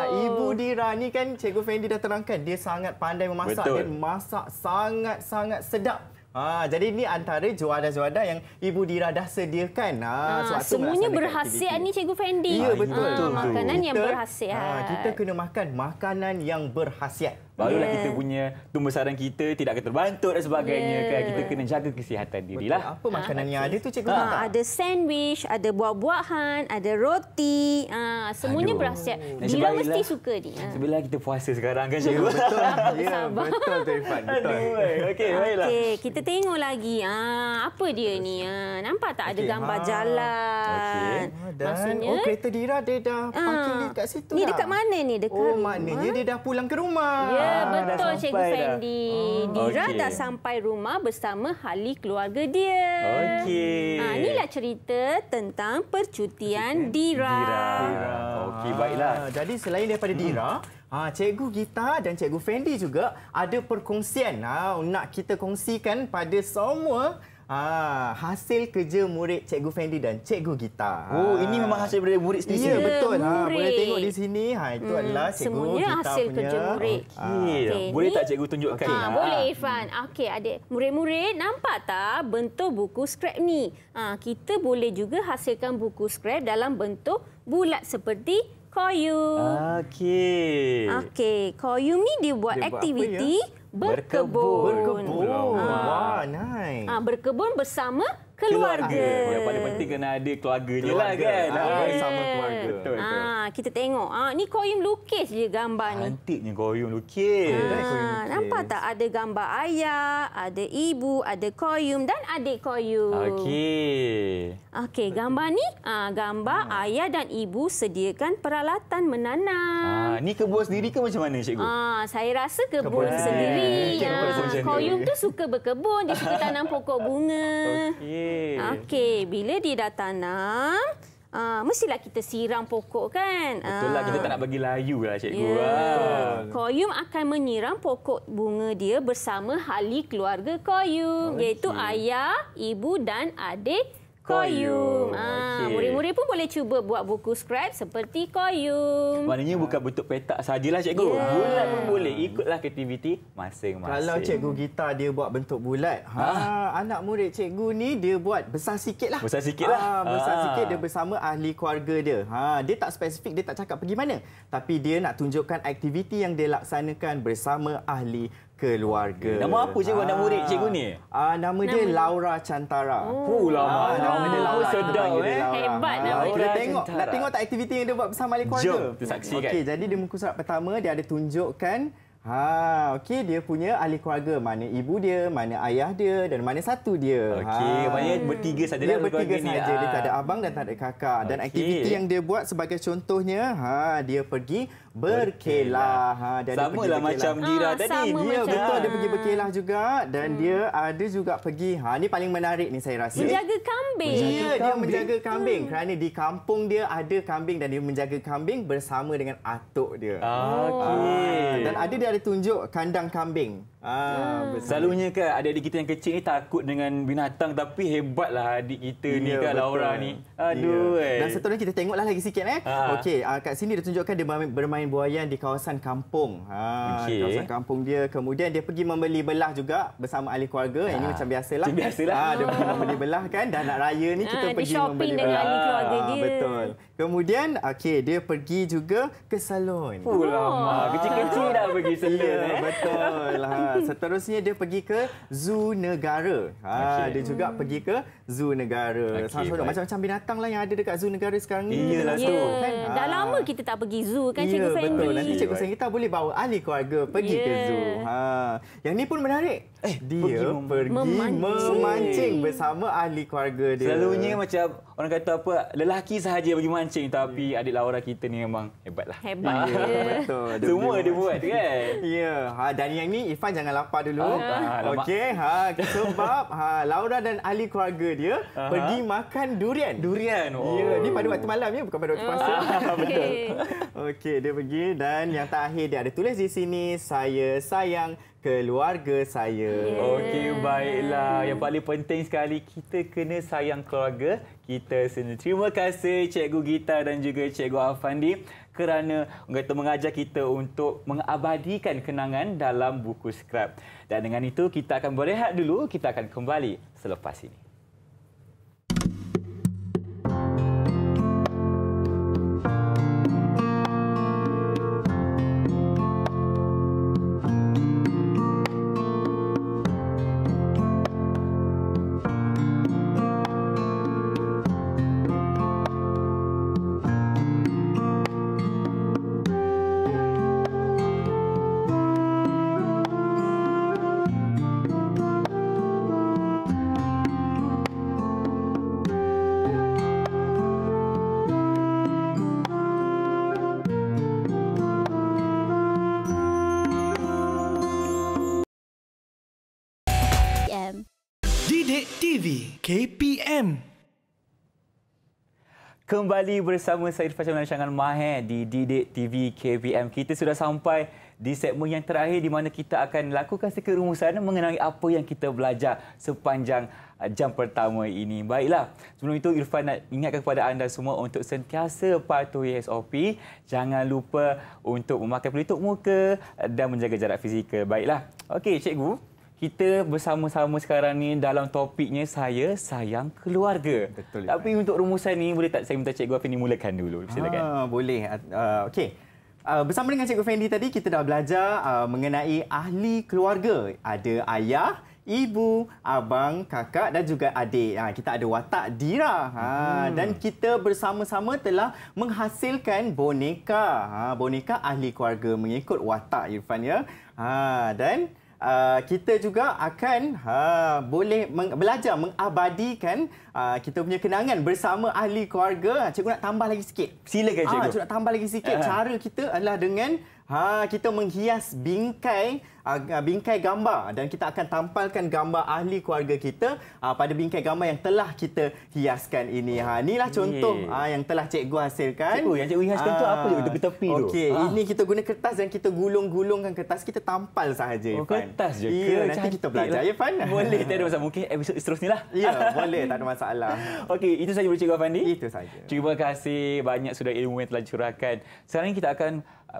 Speaker 3: Ha, Ibu Dira ni kan Cikgu Fendi dah terangkan dia sangat pandai memasak
Speaker 2: Betul.
Speaker 3: dan masak sangat-sangat sedap. Ha, jadi ni antara juara-juara yang Ibu Dira dah sediakan. Ha,
Speaker 5: Ah,
Speaker 3: sewaktu
Speaker 5: semuanya berhasiat
Speaker 3: aktiviti.
Speaker 5: ni Cikgu Fendi.
Speaker 3: Ya, betul.
Speaker 2: Betul.
Speaker 5: makanan yang berhasiat.
Speaker 3: Ha, kita kena makan makanan yang berhasiat.
Speaker 2: Barulah
Speaker 5: Ya.
Speaker 2: kita punya tumbesaran kita tidak akan terbantuk dan sebagainya
Speaker 5: Ya.
Speaker 2: kan. Kita kena jaga kesihatan diri lah.
Speaker 3: Apa makanan yang ada tu Cikgu
Speaker 5: Ah,
Speaker 3: Dira?
Speaker 5: ada sandwich, ada buah-buahan, ada roti. Ah, semuanya
Speaker 2: Aduh. Nasib
Speaker 5: Dira mesti suka ni. Ah.
Speaker 2: Sebelah kita puasa sekarang kan
Speaker 3: Ya,
Speaker 2: cikgu.
Speaker 3: betul. Ya, betul tu Irfan. Betul.
Speaker 2: Aduh, baiklah.
Speaker 5: Okey, kita tengok lagi. Ah, apa dia ni? Ah, nampak tak ada
Speaker 3: Okey,
Speaker 5: gambar
Speaker 3: ha.
Speaker 5: jalan?
Speaker 2: Okey.
Speaker 3: Ah, Dan,
Speaker 5: Maksudnya
Speaker 3: oh kereta Dira dia dah parking
Speaker 5: Ah,
Speaker 3: dekat situ
Speaker 5: Ni
Speaker 3: dah.
Speaker 5: dekat mana ni? Dekat
Speaker 3: Oh,
Speaker 5: rumah?
Speaker 3: maknanya dia dah pulang ke rumah.
Speaker 5: Ya,
Speaker 2: Ah, dah
Speaker 5: betul
Speaker 2: sampai
Speaker 5: Cikgu
Speaker 2: dah.
Speaker 5: Fendi. Dira
Speaker 2: Okey.
Speaker 5: dah sampai rumah bersama ahli keluarga dia.
Speaker 2: Okey.
Speaker 5: Ha, inilah cerita tentang percutian Dira.
Speaker 2: Dira. Okey, baiklah.
Speaker 3: Ah, jadi selain daripada Dira, ha, Cikgu Gita dan Cikgu Fendi juga ada perkongsian ha, nak kita kongsikan pada semua ha, hasil kerja murid Cikgu Fendi dan Cikgu Gita.
Speaker 2: Oh, ini memang hasil daripada murid sendiri.
Speaker 3: Ya, betul. Ha,
Speaker 5: murid.
Speaker 3: boleh tengok di sini. Ha, itu
Speaker 5: Hmm,
Speaker 3: adalah Cikgu
Speaker 5: semuanya
Speaker 3: Gita
Speaker 5: hasil
Speaker 3: punya.
Speaker 5: kerja murid.
Speaker 3: Ah.
Speaker 2: Okey.
Speaker 5: Okey,
Speaker 2: Boleh
Speaker 5: ni-
Speaker 2: tak cikgu tunjukkan?
Speaker 5: Ha, boleh Irfan. Okey, adik. Murid-murid nampak tak bentuk buku skrap ni? Ha, kita boleh juga hasilkan buku skrap dalam bentuk bulat seperti koyum.
Speaker 2: Okey.
Speaker 5: Okey, koyum ni dia buat
Speaker 3: Dia buat apa
Speaker 5: aktiviti berkebun.
Speaker 3: Berkebun.
Speaker 2: Oh,
Speaker 3: Wah, nice.
Speaker 5: Ha, berkebun bersama keluarga.
Speaker 2: Yang paling penting kena ada keluarga je lah
Speaker 3: Keluarga.
Speaker 2: kan.
Speaker 3: Ah,
Speaker 2: Ah,
Speaker 3: bersama keluarga.
Speaker 2: Betul, betul.
Speaker 5: Ah, kita tengok. Ah, ni koyum lukis je gambar ni.
Speaker 2: Cantiknya koyum lukis.
Speaker 5: Ah,
Speaker 3: lukis.
Speaker 5: nampak tak ada gambar ayah, ada ibu, ada koyum dan adik koyum.
Speaker 2: Okey.
Speaker 5: Okey, gambar ni ah, gambar ayah dan ibu sediakan peralatan menanam.
Speaker 2: Ah, ni kebun sendiri ke macam mana cikgu?
Speaker 5: Ah, saya rasa kebun
Speaker 3: Kebun
Speaker 5: sendiri.
Speaker 2: sendiri.
Speaker 5: Ah,
Speaker 2: Kebun sendiri.
Speaker 5: koyum tu suka berkebun, dia suka tanam pokok bunga.
Speaker 2: Okey.
Speaker 5: Okey, bila dia dah tanam, ah, mestilah kita siram pokok kan?
Speaker 2: Betul lah,
Speaker 5: Ah.
Speaker 2: kita tak nak bagi layu lah cikgu.
Speaker 5: Ya.
Speaker 2: Ah.
Speaker 5: Koyum akan menyiram pokok bunga dia bersama ahli keluarga Koyum,
Speaker 2: Okey.
Speaker 5: iaitu ayah, ibu dan adik
Speaker 2: Koyum.
Speaker 5: Ah,
Speaker 2: Okey.
Speaker 5: murid-murid pun boleh cuba buat buku skrap seperti Koyum.
Speaker 2: Maknanya bukan bentuk petak sajalah cikgu.
Speaker 5: Ya.
Speaker 2: Bulat pun boleh. Ikutlah aktiviti masing-masing.
Speaker 3: Kalau cikgu Gita dia buat bentuk bulat, ha, anak murid cikgu ni dia buat besar sikit lah.
Speaker 2: Besar sikit lah.
Speaker 3: Ha, besar
Speaker 2: Ah.
Speaker 3: sikit dia bersama ahli keluarga dia. Ha, dia tak spesifik, dia tak cakap pergi mana. Tapi dia nak tunjukkan aktiviti yang dia laksanakan bersama ahli keluarga.
Speaker 2: Nama apa cikgu anak murid cikgu ni?
Speaker 3: Ah, nama dia Laura Chantara.
Speaker 2: Oh, lama.
Speaker 3: Ah, nama dia Laura.
Speaker 2: Sedap,
Speaker 3: Kita panggil dia
Speaker 2: eh.
Speaker 3: Laura.
Speaker 5: Hebat
Speaker 3: Ah,
Speaker 5: nama
Speaker 3: Kita
Speaker 2: dia.
Speaker 3: tengok, nak tengok tak aktiviti yang dia buat bersama ahli keluarga?
Speaker 2: Jom, kita saksikan.
Speaker 3: Okey, jadi di muka surat pertama dia ada tunjukkan Ha, okey dia punya ahli keluarga mana ibu dia, mana ayah dia dan mana satu dia.
Speaker 2: Okey, maknanya bertiga saja
Speaker 3: Dia bertiga saja. Dia
Speaker 2: Ah.
Speaker 3: tak ada abang dan tak ada kakak. Dan
Speaker 2: Okey.
Speaker 3: aktiviti yang dia buat sebagai contohnya, ha dia pergi berkelah. Ha dia ada
Speaker 2: Sama
Speaker 3: pergi
Speaker 2: lah
Speaker 3: berkelah.
Speaker 2: macam Dira
Speaker 5: Ah,
Speaker 2: tadi.
Speaker 5: sama
Speaker 3: Ya
Speaker 5: macam-
Speaker 3: betul dia pergi berkelah juga dan dia ada juga pergi ha ni paling menarik ni saya rasa.
Speaker 5: Menjaga kambing.
Speaker 3: Ya, dia menjaga kambing kerana di kampung dia ada kambing dan dia menjaga kambing bersama dengan atuk dia.
Speaker 2: Ah, Okey.
Speaker 3: Ah, dan ada dia ada tunjuk kandang kambing. Ah, bersama.
Speaker 2: Selalunya kan adik-adik kita yang kecil ni takut dengan binatang tapi hebatlah adik kita ni
Speaker 3: Ya,
Speaker 2: kan
Speaker 3: betul.
Speaker 2: Laura ni. Aduh.
Speaker 3: Ya.
Speaker 2: eh.
Speaker 3: Dan seterusnya kita tengoklah lagi sikit eh.
Speaker 2: Ha.
Speaker 3: Okey, uh, kat sini dia tunjukkan dia bermain, bermain buaian di kawasan kampung. Ha,
Speaker 2: Okey.
Speaker 3: kawasan kampung dia. Kemudian dia pergi membeli belah juga bersama ahli keluarga. Yang Ini macam biasalah.
Speaker 2: Macam biasalah.
Speaker 3: Ha, dia pergi membeli belah kan dan nak raya ni kita
Speaker 5: Ah, dia
Speaker 3: pergi
Speaker 5: shopping
Speaker 3: membeli
Speaker 5: dengan
Speaker 3: belah.
Speaker 5: ahli keluarga
Speaker 3: Ah,
Speaker 5: dia.
Speaker 3: Betul. Kemudian okey, dia pergi juga ke salon.
Speaker 2: Oh, lama. Kecil-kecil dah pergi salon
Speaker 3: Ya,
Speaker 2: eh.
Speaker 3: betul. Ha, seterusnya dia pergi ke zoo negara. Ha,
Speaker 2: Okey.
Speaker 3: dia juga pergi ke zoo negara.
Speaker 2: Baik.
Speaker 3: macam-macam binatang lah yang ada dekat zoo negara sekarang ni.
Speaker 2: Iyalah tu.
Speaker 3: tahu,
Speaker 5: Ya,
Speaker 3: kan?
Speaker 5: dah
Speaker 3: Ha.
Speaker 5: lama kita tak pergi zoo kan
Speaker 3: Ya,
Speaker 5: Cikgu Fendi.
Speaker 3: betul. Nanti Cikgu. Sen kita boleh bawa ahli keluarga pergi ke
Speaker 5: Ya.
Speaker 3: zoo. Ha. Yang ni pun menarik. Eh, dia
Speaker 2: pergi
Speaker 3: pergi,
Speaker 2: mem-
Speaker 3: pergi
Speaker 5: memancing.
Speaker 3: memancing. bersama ahli keluarga dia.
Speaker 2: Selalunya macam orang kata apa lelaki sahaja pergi mancing tapi adik Laura kita ni memang hebatlah.
Speaker 5: Hebat.
Speaker 3: Ya, betul. Dia
Speaker 2: Semua dia buat kan.
Speaker 3: Ya, ha dan yang ni Irfan jangan lapar dulu.
Speaker 2: Ah, lemak.
Speaker 3: Okey, ha sebab ha Laura dan ahli keluarga dia
Speaker 2: Aha.
Speaker 3: pergi makan durian.
Speaker 2: Durian. Oh.
Speaker 3: Ya, ni pada waktu malam ya, bukan pada waktu puasa.
Speaker 5: Ah, Betul.
Speaker 3: Okey, dia pergi dan yang terakhir dia ada tulis di sini saya sayang keluarga saya.
Speaker 2: Okey, baiklah. Yang paling penting sekali kita kena sayang keluarga kita sendiri. Terima kasih Cikgu Gita dan juga Cikgu Afandi kerana kata mengajar kita untuk mengabadikan kenangan dalam buku skrap. Dan dengan itu kita akan berehat dulu. Kita akan kembali selepas ini. Kembali bersama saya Irfan Syamil Rancangan Mahir di Didik TV KPM. Kita sudah sampai di segmen yang terakhir di mana kita akan lakukan sedikit rumusan mengenai apa yang kita belajar sepanjang uh, jam pertama ini. Baiklah, sebelum itu Irfan nak ingatkan kepada anda semua untuk sentiasa patuhi SOP. Jangan lupa untuk memakai pelitup muka dan menjaga jarak fizikal. Baiklah. Okey, cikgu. Kita bersama-sama sekarang ni dalam topiknya saya sayang keluarga.
Speaker 3: Betul,
Speaker 2: Tapi untuk rumusan ni boleh tak saya minta Cikgu Afini mulakan dulu. Silakan.
Speaker 3: Ah, boleh. Uh, Okey. Uh, bersama dengan Cikgu Fendi tadi kita dah belajar uh, mengenai ahli keluarga. Ada ayah, ibu, abang, kakak dan juga adik. Ha, kita ada watak Dira. Ha, hmm. Dan kita bersama-sama telah menghasilkan boneka. Ha, boneka ahli keluarga mengikut watak Irfan ya. Ha, dan Uh, kita juga akan ha, boleh meng, belajar mengabadikan uh, kita punya kenangan bersama ahli keluarga. Cikgu nak tambah lagi sikit.
Speaker 2: Silakan
Speaker 3: Ah,
Speaker 2: cikgu.
Speaker 3: cikgu nak tambah lagi sikit.
Speaker 2: Ah.
Speaker 3: Cara kita adalah dengan ha, kita menghias bingkai uh, bingkai gambar dan kita akan tampalkan gambar ahli keluarga kita uh, pada bingkai gambar yang telah kita hiaskan ini. Ha, inilah contoh uh, yang telah cikgu hasilkan.
Speaker 2: Cikgu, yang cikgu hiaskan tu apa je? Tepi-tepi tu?
Speaker 3: Okey,
Speaker 2: Ah.
Speaker 3: ini kita guna kertas dan kita gulung-gulungkan kertas. Kita tampal sahaja,
Speaker 2: Oh,
Speaker 3: Irfan.
Speaker 2: kertas je ke?
Speaker 3: Ya, nanti
Speaker 2: Cantik
Speaker 3: kita belajar,
Speaker 2: lah.
Speaker 3: Irfan.
Speaker 2: Boleh, tak ada masalah. Mungkin episod seterusnya lah.
Speaker 3: Ya, boleh. Tak ada masalah.
Speaker 2: Okey, itu saja dari Cikgu Afandi.
Speaker 3: Itu saja.
Speaker 2: Terima kasih banyak sudah ilmu yang telah dicurahkan. Sekarang kita akan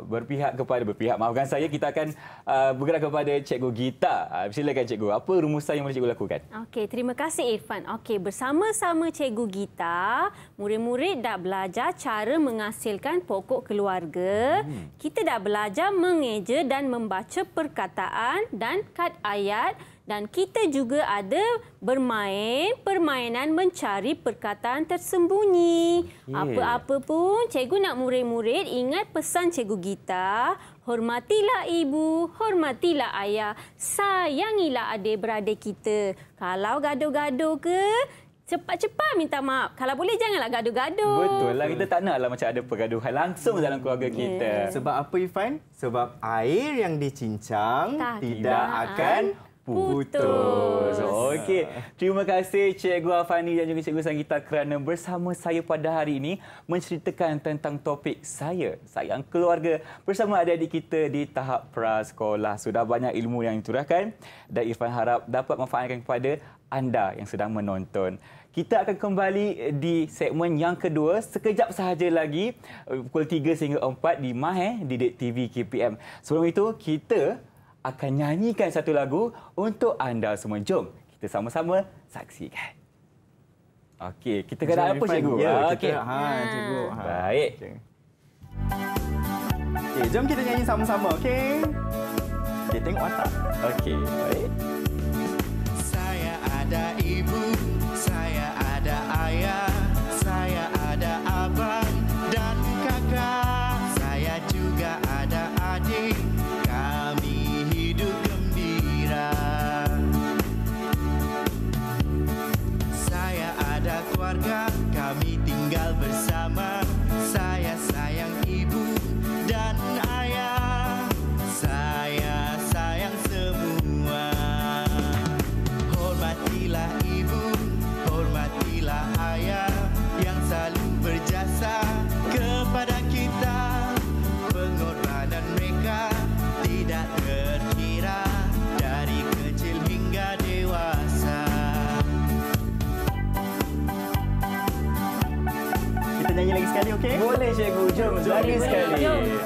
Speaker 2: berpihak kepada berpihak maafkan saya kita akan uh, bergerak kepada Cikgu Gita. Ah, Silakan Cikgu, apa rumusan yang boleh Cikgu lakukan?
Speaker 5: Okey, terima kasih Irfan. Okey, bersama-sama Cikgu Gita, murid-murid dah belajar cara menghasilkan pokok keluarga. Hmm. Kita dah belajar mengeja dan membaca perkataan dan kad ayat dan kita juga ada bermain permainan mencari perkataan tersembunyi.
Speaker 2: Yeah.
Speaker 5: Apa-apa pun, cikgu nak murid-murid ingat pesan cikgu Gita, hormatilah ibu, hormatilah ayah, sayangilah adik-beradik kita. Kalau gaduh-gaduh ke, cepat-cepat minta maaf. Kalau boleh janganlah gaduh-gaduh.
Speaker 2: Betul lah, kita tak naklah macam ada pergaduhan langsung dalam keluarga kita.
Speaker 7: Sebab apa Ifan? Sebab air yang dicincang
Speaker 5: Tak
Speaker 7: tidak
Speaker 5: akan
Speaker 7: akan
Speaker 2: Putus. Okey. Terima kasih Cikgu Afani dan juga Cikgu Sanggita kerana bersama saya pada hari ini menceritakan tentang topik saya, sayang keluarga bersama adik-adik kita di tahap prasekolah. Sudah banyak ilmu yang diturahkan dan Irfan harap dapat manfaatkan kepada anda yang sedang menonton. Kita akan kembali di segmen yang kedua sekejap sahaja lagi eh, pukul 3 sehingga 4 di Maheh di Dek TV KPM. Sebelum itu kita akan nyanyikan satu lagu untuk anda semua. Jom kita sama-sama saksikan. Okey, kita kena apa cikgu?
Speaker 7: Ya, kita,
Speaker 2: okey.
Speaker 7: ha, cikgu. Ha.
Speaker 2: Baik.
Speaker 7: Okey. Okey, jom kita nyanyi sama-sama, okey? Okey, tengok watak.
Speaker 2: Okey, baik.
Speaker 3: Saya ada ibu, saya ada ayah,
Speaker 7: okey?
Speaker 2: Boleh cikgu, jom lagi sekali.
Speaker 5: jom.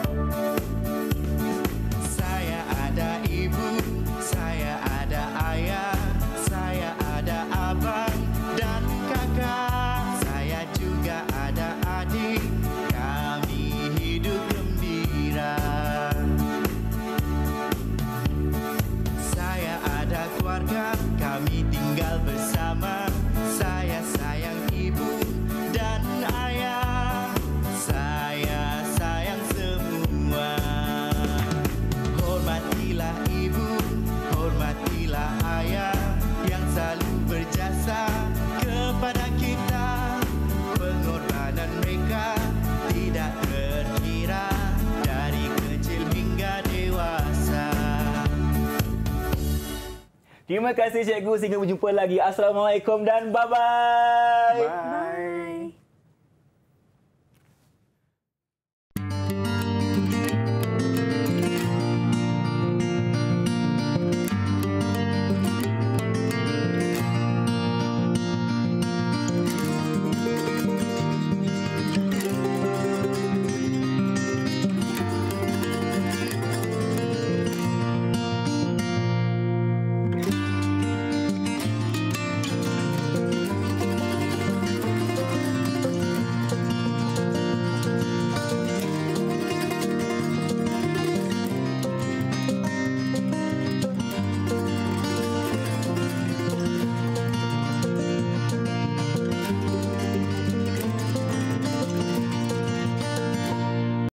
Speaker 2: Terima kasih cikgu sehingga berjumpa lagi. Assalamualaikum dan bye-bye.
Speaker 7: Bye.